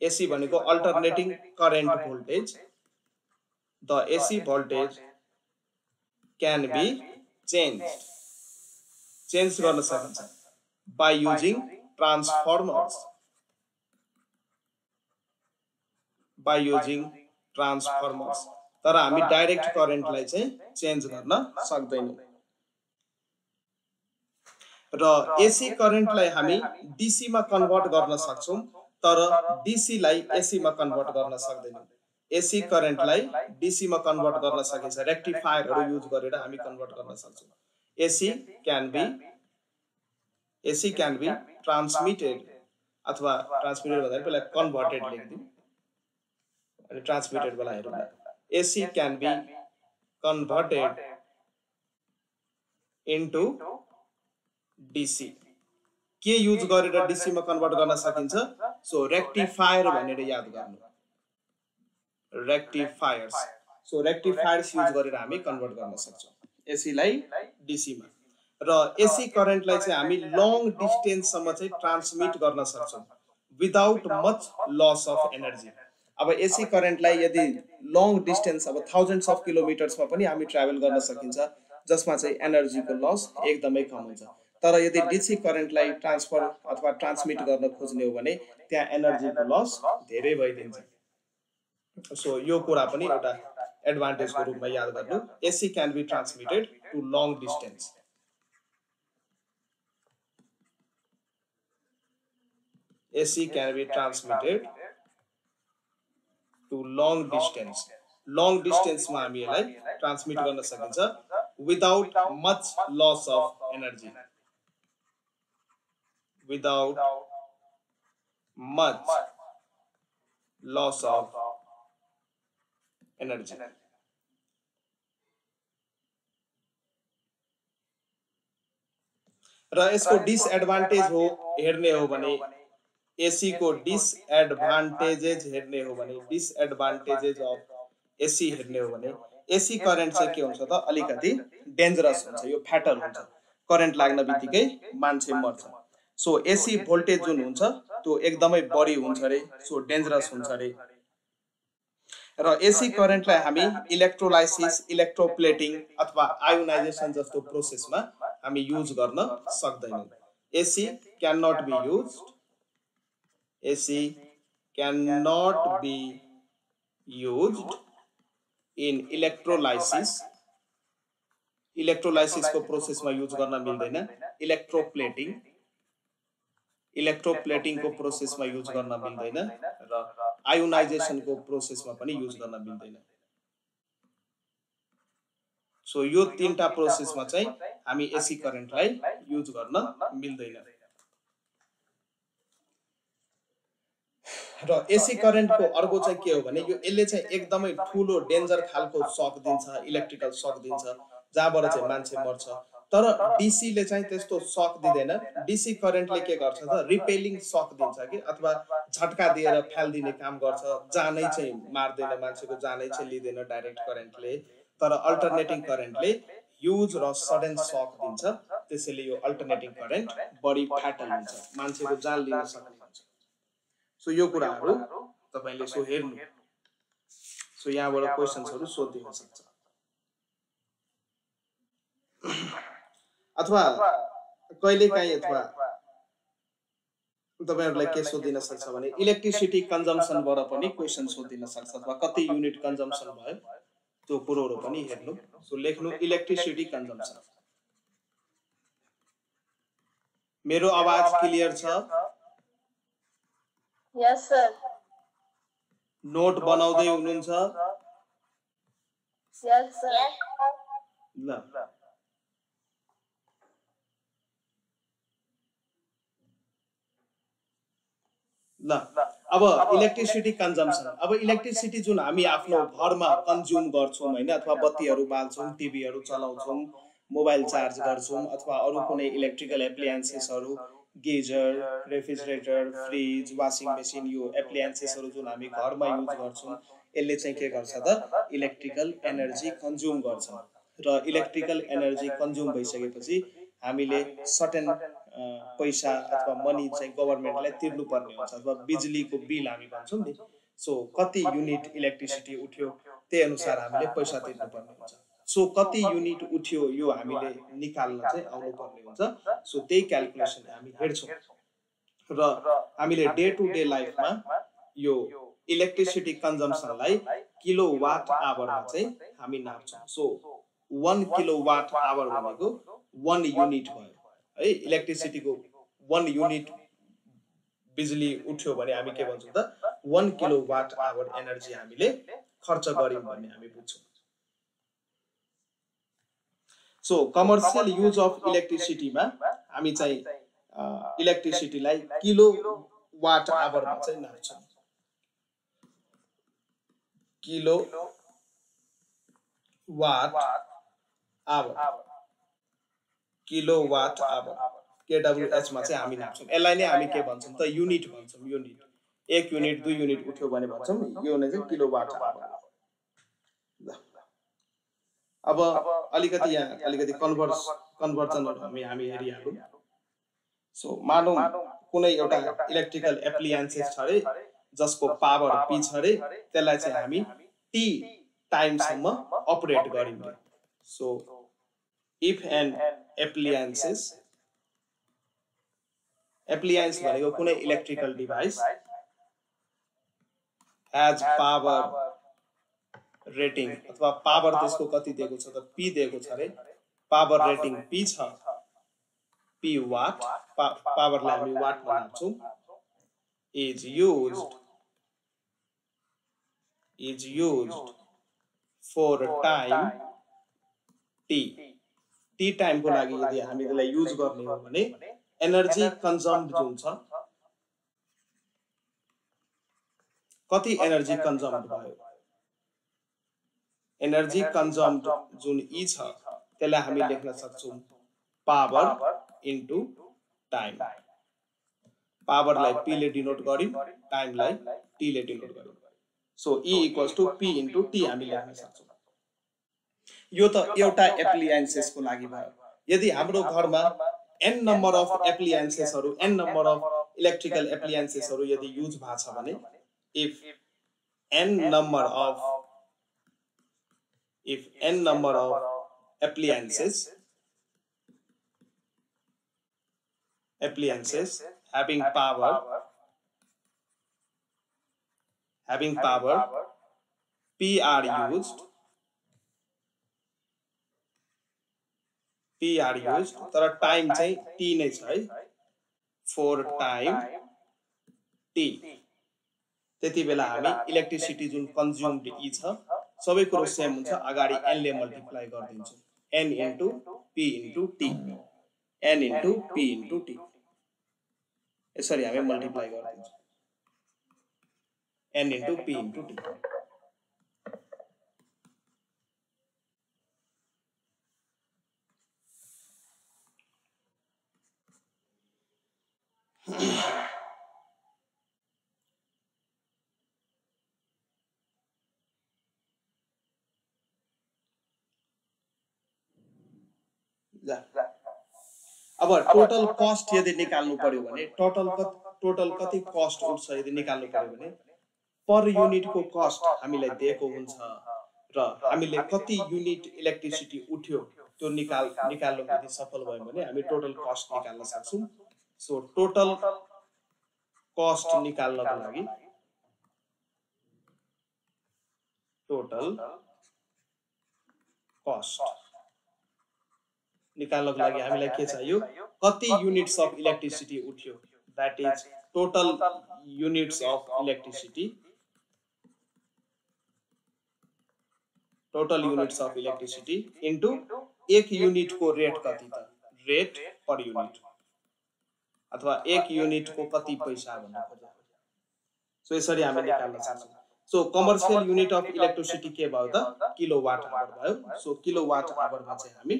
S1: एसी भनेको alternating current voltage the AC voltage can be change change गर्न सकिन्छ by using transformers by using transformers तर हामी डाइरेक्ट करेन्टलाई चाहिँ चेन्ज गर्न सक्दैनौँ। र एसी करेन्टलाई हामी डिसीमा कन्भर्ट गर्न सक्छौँ तर डिसीलाई एसीमा कन्भर्ट गर्न सक्दैनौँ। एसी करेन्टलाई डिसीमा कन्भर्ट गर्न सकिन्छ। रेक्टिफायरहरू युज गरेर हामी कन्भर्ट गर्न सक्छौँ। AC can be AC can be transmitted अथवा ट्रान्समिटेड भन्दाखेरि पहिला कन्भर्टेड लेखिदिउँ। अनि ट्रान्समिटेड वाला हेरौँ AC can be converted into DC. के युज गरेर डिसीमा कन्भर्ट गर्न सकिन्छ? सो रेक्टिफायर भनेर याद गर्नु। रेक्टिफायर्स सो रेक्टिफायर्स युज गरेर हामी कन्भर्ट गर्न सक्छौँ। एसीलाई डिसीमा। र एसी करेन्टलाई चाहिँ हामी लङ डिस्टेन्ससम्म चाहिँ ट्रान्समिट गर्न सक्छौँ। Without much loss of energy अब एसी करेन्टलाई यदि लङ डिस्टेन्स अब थाउजन्ड्स अफ किलोमिटर्समा पनि हामी ट्राभल गर्न सकिन्छ जसमा चाहिँ एनर्जीको लस एकदमै कम हुन्छ। तर यदि डिसी करेन्टलाई ट्रान्सफर अथवा ट्रान्समिट गर्न खोज्ने हो भने त्यहाँ एनर्जीको लस धेरै भइदिन्छ। सो यो कुरा पनि एउटा एडभान्टेजको रूपमा याद गर्नु। AC can be transmitted to long distance AC can be transmitted to long distance long डिस्टेन्समा हामी यसलाई ट्रान्समिट गर्न सकिन्छ without much loss of energy without much loss of energy र यसको डिसएडभान्टेज हो हेर्ने हो भने एसीको डिसएडभान्टेजेस हेर्ने हो भने डिसएडभान्टेजेस अफ एसी हेर्ने हो भने एसी करेन्ट चाहिँ के हुन्छ त अलिकति डेन्जरस हुन्छ यो फ्याटल हुन्छ करेन्ट लाग्न बित्तिकै मान्छे मर्छ सो एसी भोल्टेज जुन हुन्छ त्यो एकदमै बढी हुन्छ अरे सो डेन्जरस हुन्छ अरे। र एसी करेन्टलाई हामी इलेक्ट्रोलाइसिस इलेक्ट्रोप्लेटिङ अथवा आयोनाइजेसन जस्तो प्रोसेसमा हामी युज गर्न सक्दैनौँ। AC can not be use AC cannot be used in electrolysis इलेक्ट्रोलाइसिसको प्रोसेसमा युज गर्न मिल्दैन। इलेक्ट्रोप्लेटिङ इलेक्ट्रोप्लेटिङको प्रोसेसमा युज गर्न मिल्दैन र आयोनाइजेसनको प्रोसेसमा पनि युज गर्न मिल्दैन। सो यो तिनवटा प्रोसेसमा चाहिँ हामी एसी करेन्टलाई युज गर्न मिल्दैन। र एसी करेन्टको अर्को चाहिँ के हो भने यो यसले चाहिँ एकदमै ठुलो डेन्जर खालको सक दिन्छ इलेक्ट्रिकल सक दिन्छ जहाँबाट चाहिँ मान्छे मर्छ। तर डिसीले चाहिँ त्यस्तो सक दिँदैन। डिसी करेन्टले के गर्छ त? रिपेलिङ सक दिन्छ कि? अथवा झट्का दिएर फ्यालिदिने काम गर्छ। जानै चाहिँ मार्दैन मान्छेको जानै चाहिँ लिँदैन डाइरेक्ट करेन्टले तर अल्टरनेटिङ करेन्टले युज र सडन सक दिन्छ। त्यसैले यो अल्टरनेटिङ करेन्ट बढी फ्याटल हुन्छ मान्छेको जान लिन सक्ने सो यो कुराहरू तपाईँले सो हेर्नु। सो यहाँबाट क्वेसन्सहरू सोधिदिन सक्छ। अथवा कहिले काहीँ अथवा तपाईँहरूलाई के सोधिन सक्छ भने इलेक्ट्रिसिटी कन्जम्सनबाट पनि क्वेसन सोधिन सक्छ अथवा कति युनिट कन्जम्सन भयो त्यो कुरोहरू पनि हेर्नु सो लेख्नु इलेक्ट्रिसिटी कन्जम्सन मेरो आवाज क्लियर छ?
S2: यस सर
S1: नोट बनाउँदै हुनुहुन्छ?
S2: यस सर
S1: ल। ल। अब इलेक्ट्रिसिटी कन्जम्सन अब इलेक्ट्रिसिटी जुन हामी आफ्नो घरमा कन्ज्युम गर्छौँ होइन अथवा बत्तीहरू बाल्छौँ टिभीहरू चलाउँछौँ मोबाइल चार्ज गर्छौँ अथवा अरू कुनै electrical एप्लायन्सेसहरू geyser refrigerator fridge washing machine यो एप्लायन्सेसहरू जुन हामी घरमा युज गर्छौँ यसले चाहिँ के गर्छ त? इलेक्ट्रिकल एनर्जी कन्ज्युम गर्छ। र इलेक्ट्रिकल एनर्जी कन्ज्युम भइसकेपछि हामीले सर्टेन पैसा अथवा मनी चाहिँ गभर्मेन्टलाई तिर्नुपर्ने हुन्छ अथवा बिजुलीको बिल हामी भन्छौँ नि। सो कति युनिट इलेक्ट्रिसिटी उठ्यो त्यही अनुसार हामीले पैसा तिर्नुपर्ने हुन्छ। सो कति युनिट उठ्यो यो हामीले निकाल्न चाहिँ आउनु पर्ने हुन्छ। सो त्यही क्यालकुलेसन हामी हेर्छौँ। र हामीले डे टु डे लाइफमा यो इलेक्ट्रिसिटी कन्जम्सनलाई किलो वाट आवरमा चाहिँ हामी नाप्छौँ। So one kilo watt hour भनेको वान युनिट भयो। है इलेक्ट्रिसिटीको वान युनिट बिजुली उठ्यो भने हामी के भन्छौँ त one kilo watt hour energy हामीले खर्च गऱ्यौँ भन्ने हामी बुझ्छौँ। सो कमर्सियल युज अफ इलेक्ट्रिसिटीमा हामी चाहिँ इलेक्ट्रिसिटीलाई किलो वाट आवरमा चाहिँ नाप्छौँ kilo watt hour kilo watt hour केडब्लुएचमा चाहिँ हामी नाप्छौँ यसलाई नै हामी के भन्छौँ त युनिट भन्छौँ युनिट एक युनिट दुई युनिट उठ्यो भने भन्छौँ यो नै चाहिँ किलो वाट अब अलिकति यहाँ अलिकति कन्भर्स कन्भर्जनहरू हामी हामी हेरिहालौँ। सो मानौँ कुनै एउटा इलेक्ट्रिकल एप्लियन्सेस छ अरे जसको पावर पी छ अरे त्यसलाई चाहिँ हामी टी टाइमसम्म अपरेट गरिन्छ। So if n appliances appliance भनेको कुनै electrical device as power rating अथवा पावर त्यसको कति दिएको छ त पी दिएको छ अरे पावर रेटिङ पी छ। पी वाट पावरलाई हामी वाटमा नाप्छौँ is used. Is used for time t. T टाइमको लागि यदि हामी त्यसलाई युज गर्ने हो भने एनर्जी कन्जम्ड जुन छ कति एनर्जी कन्जम्ड भयो? एनर्जी कन्जम्ड जुन ई छ त्यसलाई हामी लेख्न सक्छौँ पावर इन्टु टाइम पावरलाई पीले डिनोट गर्यौँ टाइमलाई टीले डिनोट गर्यौँ so e equals to p into t हामी लेख्न सक्छौँ। यो त एउटा एप्लिएन्सेसको लागि भयो। यदि हाम्रो घरमा एन नम्बर अफ एप्लिएन्सेसहरू एन नम्बर अफ इलेक्ट्रिकल एप्लिएन्सेसहरू यदि युज भएको छ भने if n number of if n number of appliances appliances having power having power p are used p are used तर टाइम चाहिँ t नै छ है। फोर टाइम t त्यति बेला हामी इलेक्ट्रिसिटी जुन कन्ज्युम्ड ई छ। सबै कुरो सेम हुन्छ अगाडि एनले मल्टिप्लाई गरिदिन्छु। N into p into t n into p into t यसरी हामी मल्टिप्लाई गरिदिन्छौँ। N into p into t अब टोटल कस्ट यदि निकाल्नु पर्यो भने टोटल टोटल कति कस्ट उठ्छ यदि निकाल्नु पर्यो भने पर युनिटको कस्ट हामीलाई दिएको हुन्छ र हामीले कति युनिट इलेक्ट्रिसिटी उठ्यो त्यो निकाल निकाल्नु सफल भयो भने हामी टोटल कस्ट निकाल्न सक्छौँ। सो टोटल कस्ट निकाल्नको लागि टोटल कस्ट निकाल्नको लागि हामीलाई के चाहियो? कति युनिट्स अफ इलेक्ट्रिसिटी उठ्यो? That is total units of electricity total units of electricity into एक युनिटको रेट कति त रेट पर युनिट अथवा एक युनिटको कति पैसा भन्नु सो यसरी हामी निकाल्न सक्छौँ। So commercial unit of electricity के भयो त? किलो वाट आवर भयो। सो किलो वाट आवरमा चाहिँ हामी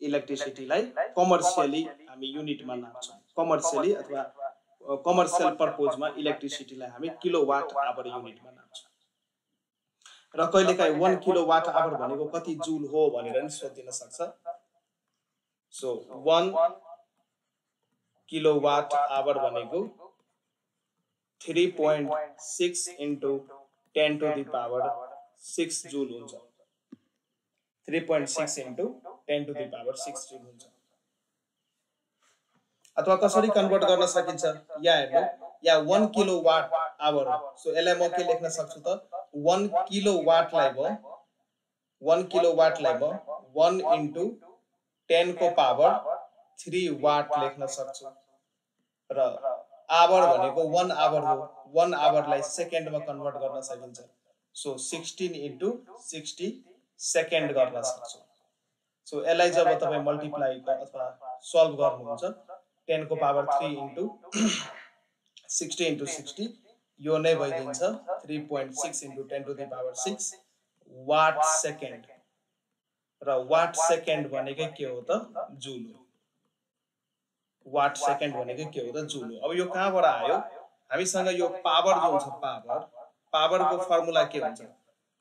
S1: इलेक्ट्रिसिटीलाई कमर्सियली हामी युनिटमा नाप्छौँ कमर्सियली अथवा कमर्सियल पर्पोजमा इलेक्ट्रिसिटीलाई हामी किलो वाट आवर युनिटमा नाप्छौँ र कहिलेकाहीँ वान किलो वाट आवर भनेको कति जुल हो भनेर नि सोधिन सक्छ। So one kilo watt hour भनेको three point six into ten to the power six joule हुन्छ। Three point six into ten to the power six joule हुन्छ। अथवा कसरी कन्भर्ट गर्न सकिन्छ? या हेर्नु। या one kilo watt hour so यसलाई म के लेख्न सक्छु त? वान किलो वाटलाई भयो वान किलो वाटलाई म वान इन्टु टेनको पावर थ्री वाट लेख्न सक्छु। र आवर भनेको वान आवर हो। वान आवरलाई सेकेन्डमा कन्भर्ट गर्न सकिन्छ। So sixteen into sixty second गर्न सक्छौँ। सो यसलाई जब तपाईँ मल्टिप्लाई अथवा सल्भ गर्नुहुन्छ टेनको power three into sixty into sixty यो नै भइदिन्छ। Three point six into ten to the power six watt second र वाट सेकेन्ड भनेकै के हो त? जुल हो। वाट सेकेन्ड भनेकै के हो त जुल हो अब यो कहाँबाट आयो? हामीसँग यो पावर जो हुन्छ पावर। पावरको फर्मुला के हुन्छ?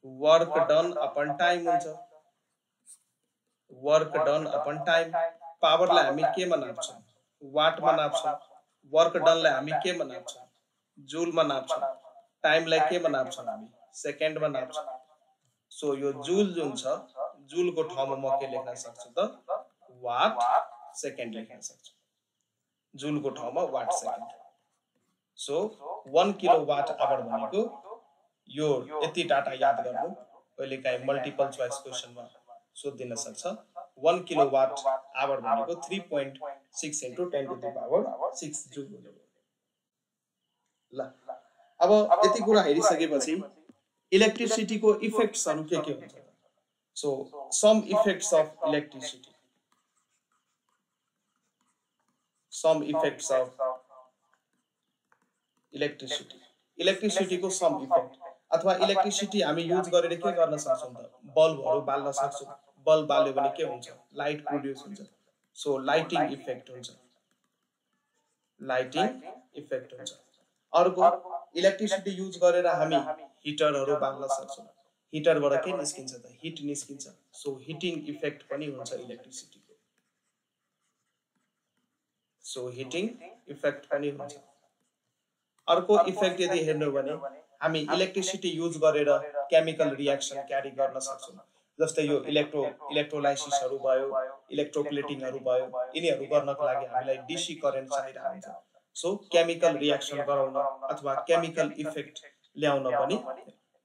S1: वर्क डन अपन टाइम हुन्छ। वर्क डन अपन टाइम पावरलाई हामी केमा नाप्छौँ वाटमा नाप्छौँ वर्क डनलाई हामी केमा नाप्छौँ जुलमा नाप्छौँ टाइमलाई केमा नाप्छौँ हामी सेकेन्डमा नाप्छौँ सो यो जुल जुन छ जुलको ठाउँमा म के लेख्न सक्छु त वाट सेकेन्ड लेख्न सक्छु जुलको ठाउँमा watt second so one kilo watt hour भनेको यो यति डाटा याद गर्नु। कहिलेकाहीँ मल्टिपल चोइस क्वेसनमा सोधिन सक्छ। वान किलो वाट आवर भनेको three point six into ten to the power six joule ल। अब यति कुरा हेरिसकेपछि इलेक्ट्रिसिटीको इफेक्ट्सहरू के के हुन्छ? So some effects of electricity some effects of electricity इलेक्ट्रिसिटीको some effect अथवा इलेक्ट्रिसिटी हामी युज गरेर के गर्न सक्छौँ त? बल्बहरू बाल्न सक्छौँ। बल्ब बाल्यो भने के हुन्छ? लाइट प्रड्युस हुन्छ। सो लाइटिङ इफेक्ट हुन्छ। लाइटिङ इफेक्ट हुन्छ। अर्को इलेक्ट्रिसिटी युज गरेर हामी हिटरहरू बाल्न सक्छौँ। हिटरबाट के निस्किन्छ त? हिट निस्किन्छ। सो हिटिङ इफेक्ट पनि हुन्छ इलेक्ट्रिसिटीको सो हिटिङ इफेक्ट पनि हुन्छ अर्को इफेक्ट यदि हेर्नु भने हामी इलेक्ट्रिसिटी युज गरेर केमिकल रियाक्सन क्यारी गर्न सक्छौँ। जस्तै यो इलेक्ट्रो इलेक्ट्रोलाइसिसहरू भयो इलेक्ट्रोप्लेटिङहरू भयो यिनीहरू गर्नको लागि हामीलाई डिसी करेन्ट चाहिरहेको हुन्छ सो केमिकल रियाक्सन गराउन अथवा केमिकल इफेक्ट ल्याउन पनि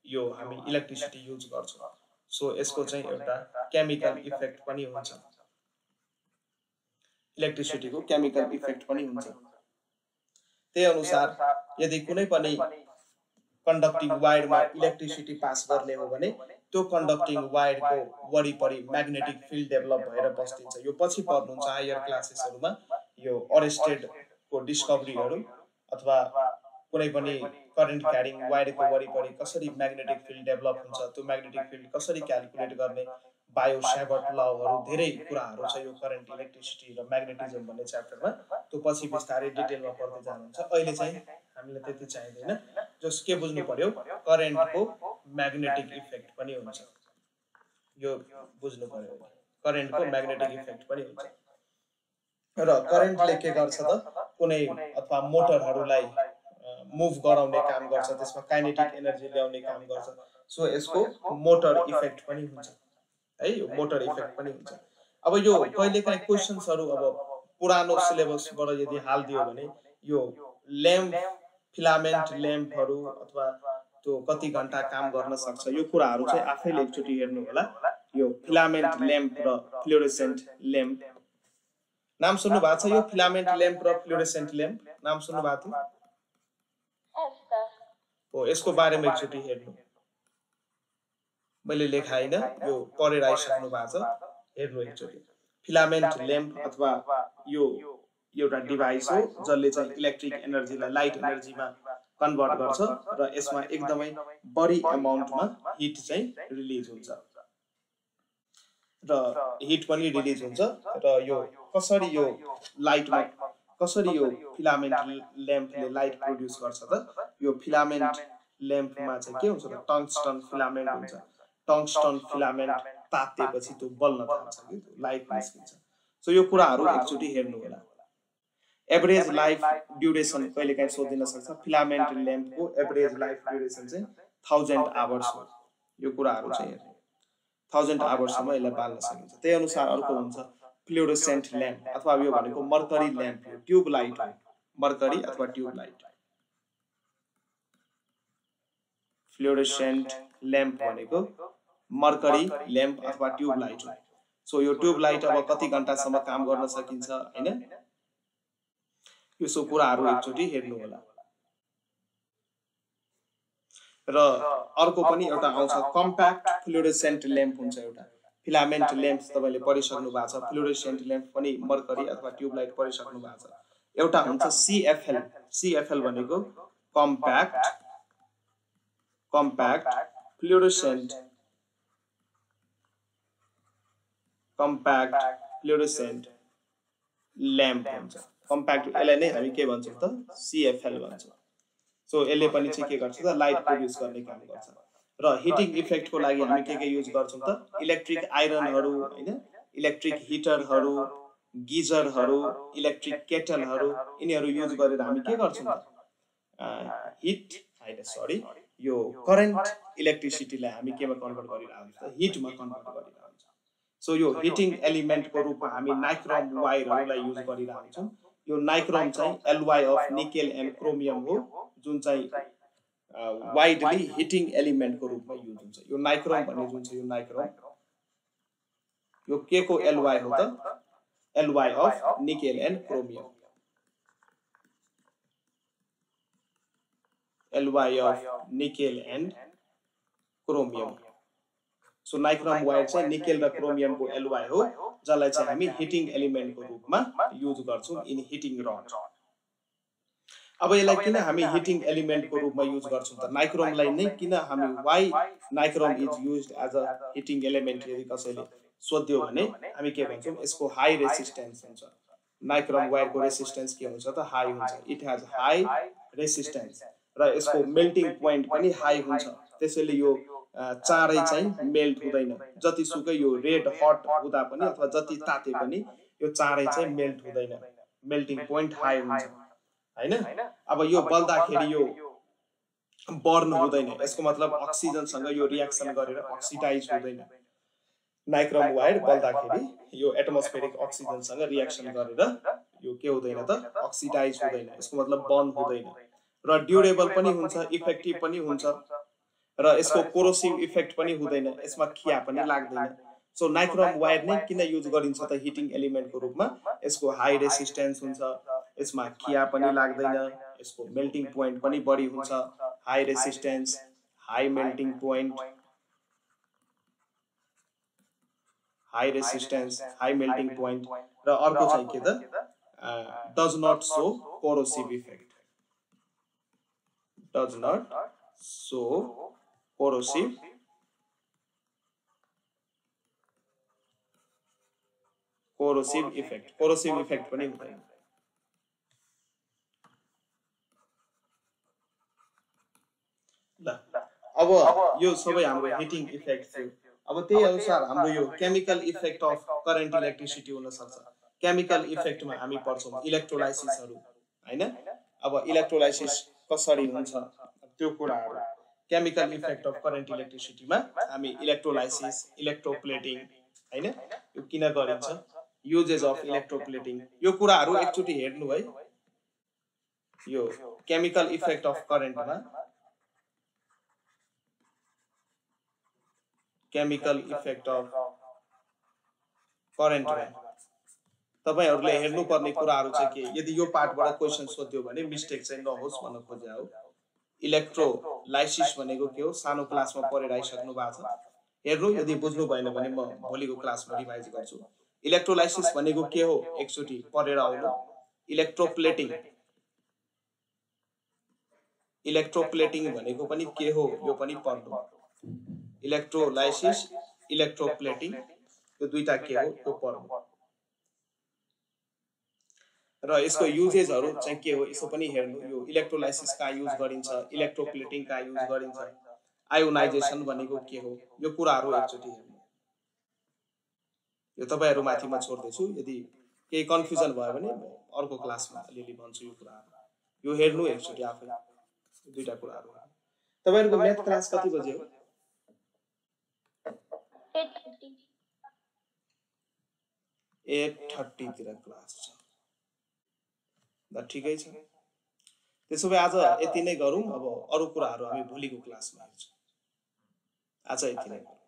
S1: यो हामी इलेक्ट्रिसिटी युज गर्छौँ। सो यसको चाहिँ एउटा केमिकल इफेक्ट पनि हुन्छ। इलेक्ट्रिसिटीको केमिकल इफेक्ट पनि हुन्छ। त्यही अनुसार यदि कुनै पनि कन्डक्टिङ वायरमा इलेक्ट्रिसिटी पास गर्ने हो भने त्यो कन्डक्टिङ वायरको वरिपरि म्याग्नेटिक फिल्ड डेभलप भएर बस्दिन्छ। यो पछि पढ्नुहुन्छ हायर क्लासेसहरूमा यो अरेस्टेडको डिस्कभरीहरू अथवा कुनै पनि करेन्ट क्यारिङ वायरको वरिपरि कसरी म्याग्नेटिक फिल्ड डेभलप हुन्छ त्यो म्याग्नेटिक फिल्ड कसरी क्यालकुलेट गर्ने बायो सेभट लहरू धेरै कुराहरू छ यो करेन्ट इलेक्ट्रिसिटी र म्याग्नेटिजम भन्ने च्याप्टरमा त्यो पछि बिस्तारै डिटेलमा पढ्दै जानुहुन्छ। अहिले चाहिँ हामीलाई त्यति चाहिँदैन। जस के बुझ्नु पर्यो करेन्टको म्याग्नेटिक इफेक्ट पनि हुन्छ। यो बुझ्नु पर्यो। करेन्टको म्याग्नेटिक इफेक्ट पनि हुन्छ। र करेन्टले के गर्छ त? कुनै अथवा मोटरहरूलाई मुभ गराउने काम गर्छ। त्यसमा काइनेटिक एनर्जी ल्याउने काम गर्छ। सो यसको मोटर इफेक्ट पनि हुन्छ। है यो मोटर इफेक्ट पनि हुन्छ। अब यो कहिलेकाहीँ क्वेसन्सहरू अब पुरानो सिलेबसबाट यदि हालिदियो भने यो ल्याम्प फिलामेन्ट ल्याम्पहरू अथवा त्यो कति घन्टा काम गर्न सक्छ यो कुराहरू चाहिँ आफैले एकचोटि हेर्नु होला यो फिलामेन्ट ल्याम्प र फ्लोरेसेन्ट ल्याम्प नाम सुन्नु भएको छ यो फिलामेन्ट ल्याम्प र फ्लोरेसेन्ट ल्याम्प नाम सुन्नु भएको थियो? हो यसको बारेमा एकचोटि हेर्नु। मैले लेखाइन यो पढेर आइसक्नु भएको छ। हेर्नु एकचोटि। फिलामेन्ट ल्याम्प अथवा यो एउटा डिभाइस हो जसले चाहिँ इलेक्ट्रिक एनर्जीलाई लाइट एनर्जीमा कन्भर्ट गर्छ र यसमा एकदमै बढी एमाउन्टमा हिट चाहिँ रिलिज हुन्छ। र हिट पनि रिलिज हुन्छ र यो कसरी यो लाइटमा कसरी यो फिलामेन्ट ल्याम्पले लाइट प्रड्युस गर्छ त? यो फिलामेन्ट ल्याम्पमा चाहिँ के हुन्छ त? टङ्स्टन फिलामेन्ट हुन्छ। टङ्स्टन फिलामेन्ट तातिएपछि त्यो बल्न थाल्छ कि लाइट निस्किन्छ। सो यो कुराहरू एकचोटि हेर्नु होला। एभरेज लाइफ ड्युरेसन कहिले काहीँ सोधिन सक्छ। फिलामेन्ट ल्याम्पको एभरेज लाइफ ड्युरेसन चाहिँ थाउजन्ड आवर्स हो यो कुराहरू चाहिँ हेर्ने। थाउजन्ड आवर्ससम्म यसलाई बाल्न सकिन्छ। त्यही अनुसार अर्को हुन्छ। फ्लोरोसेन्ट ल्याम्प अथवा यो भनेको मर्करी ल्याम्प हो। ट्युब लाइट हो। मर्करी अथवा ट्युब लाइट फ्लोरोसेन्ट ल्याम्प भनेको मर्करी ल्याम्प अथवा ट्युब लाइट हो। सो यो ट्युब लाइट अब कति घन्टासम्म काम गर्न सकिन्छ होइन? यसो कुराहरू एकचोटि हेर्नु होला। र अर्को पनि एउटा आउँछ कम्प्याक्ट फ्लोरेसेन्ट ल्याम्प हुन्छ एउटा। फिलामेन्ट ल्याम्प तपाईँले पढिसक्नु भएको छ फ्लोरेसेन्ट ल्याम्प पनि मर्करी अथवा ट्युबलाइट पढिसक्नु भएको छ। एउटा हुन्छ सिएफएल सिएफएल भनेको compact compact fluorescent compact fluorescent lamp हुन्छ. कम्प्याक्ट यसलाई नै हामी के भन्छौँ त? सिएफएल भन्छौँ. सो यसले पनि चाहिँ के गर्छ त? लाइट प्रड्युस गर्ने काम गर्छ। र हिटिङ इफेक्टको लागि हामी के के युज गर्छौँ त? इलेक्ट्रिक आइरनहरू होइन? इलेक्ट्रिक हिटरहरू गिजरहरू इलेक्ट्रिक केटलहरू यिनीहरू युज गरेर हामी के गर्छौँ त? हिट होइन सरी यो करेन्ट इलेक्ट्रिसिटीलाई हामी केमा कन्भर्ट गरिरहेको हुन्छ? हिटमा कन्भर्ट गरिरहेको हुन्छ। सो यो हिटिङ एलिमेन्टको रूपमा हामी नाइक्रोम वायरहरूलाई युज गरिरहेको यो नाइक्रोम चाहिँ alloy of nickel and chromium हो जुन चाहिँ वाइडली हिटिङ एलिमेन्टको रूपमा युज हुन्छ। यो नाइक्रोम भन्ने जुन छ यो नाइक्रोम यो के को एलवाई हो त? Alloy of nickel and chromium alloy of nickel and chromium so nichrome wire चाहिँ निकेल र क्रोमियमको एलवाई हो जसलाई चाहिँ हामी हिटिङ एलिमेन्टको रूपमा युज गर्छौँ इन हिटिङ रड अब यसलाई किन हामी हिटिङ एलिमेन्टको रूपमा युज गर्छौँ त नाइक्रोमलाई नै किन हामी why nichrome is use as a heating element यदि कसैले सोध्यो भने हामी के भन्छौँ यसको हाई रेसिस्टेन्स हुन्छ। नाइक्रोम वायरको रेसिस्टेन्स के हुन्छ त हाई हुन्छ। इट हेज हाई रेसिस्टेन्स र यसको मेल्टिङ पोइन्ट पनि हाई हुन्छ। त्यसैले यो चाँडै चाहिँ मेल्ट हुँदैन। जतिसुकै यो रेड हट हुँदा पनि अथवा जति ताते पनि यो चाँडै चाहिँ मेल्ट हुँदैन। मेल्टिङ पोइन्ट हाई हुन्छ। होइन? अब यो बल्दाखेरि यो बर्न हुँदैन। यसको मतलब अक्सिजनसँग यो रियाक्सन गरेर अक्सिडाइज हुँदैन। नाइक्रोम वायर बल्दाखेरि यो एटमोस्फेरिक अक्सिजनसँग रियाक्सन गरेर यो के हुँदैन त? अक्सिडाइज हुँदैन यसको मतलब बर्न हुँदैन। र ड्युरेबल पनि हुन्छ इफेक्टिभ पनि हुन्छ र यसको कोरोसिभ इफेक्ट पनि हुँदैन यसमा खिया पनि लाग्दैन। सो नाइक्रोम वायर नै किन युज गरिन्छ त हिटिङ एलिमेन्टको रूपमा? यसको हाई रेसिस्टेन्स हुन्छ यसमा खिया पनि लाग्दैन यसको मेल्टिङ पोइन्ट पनि बढी हुन्छ high resistance high melting point high resistance high melting point र अर्को चाहिँ के त? Does not so corrosive effect does not so corrosive corrosive effect corrosive effect पनि हुँदैन ल अब यो सबै हाम्रो हिटिङ इफेक्ट थियो। अब त्यही अनुसार हाम्रो यो chemical effect of current electricity हुनसक्छ। केमिकल इफेक्टमा हामी पढ्छौँ इलेक्ट्रोलाइसिसहरू होइन? अब इलेक्ट्रोलाइसिस कसरी हुन्छ? त्यो कुराहरू। केमिकल इफेक्ट अफ करेन्ट इलेक्ट्रिसिटीमा हामी इलेक्ट्रोलाइसिस इलेक्ट्रोप्लेटिङ होइन? यो किन गरिन्छ? युजेस अफ इलेक्ट्रोप्लेटिङ यो कुराहरू एकचोटि हेर्नु है। यो केमिकल इफेक्ट अफ करेन्टमा केमिकल इफेक्ट अफ करेन्टमा तपाईँहरूले हेर्नुपर्ने कुराहरू चाहिँ के? यदि यो पार्टबाट क्वेसन सोध्यो भने मिस्टेक चाहिँ नहोस् भन्न खोजे हो। इलेक्ट्रोलाइसिस भनेको के हो? सानो क्लासमा पढेर आइसक्नु भएको छ। हेर्नु यदि बुझ्नु भएन भने म भोलिको क्लासमा रिभाइज गर्छु। इलेक्ट्रोलाइसिस भनेको के हो? एकचोटि पढेर आउनु। इलेक्ट्रोप्लेटिङ। इलेक्ट्रोप्लेटिङ भनेको पनि के हो? यो पनि पढ्नु। इलेक्ट्रोलाइसिस इलेक्ट्रोप्लेटिङ यो दुईटा के हो? त्यो पढ्नु। र यसको युजेसहरू चाहिँ के हो यसो पनि हेर्नु यो इलेक्ट्रोलाइसिस कहाँ युज गरिन्छ इलेक्ट्रोप्लेटिङ कहाँ युज गरिन्छ। आयोनाइजेसन भनेको के हो? यो कुराहरू एकचोटि हेर्नु। यो तपाईँहरूमाथि म छोड्दैछु यदि केही कन्फ्युजन भयो भने अर्को क्लासमा अलिअलि भन्छु यो कुराहरू। यो हेर्नु एकचोटि आफै दुईवटा कुराहरू। तपाईँहरूको म्याथ क्लास कति बजे हो? एट थर्टीतिर क्लास छ। ल ठिकै छ। त्यसो भए आज यति नै गरौँ। अब अरू कुराहरू हामी भोलिको क्लासमा हेर्छौँ। आज यति नै गरौँ।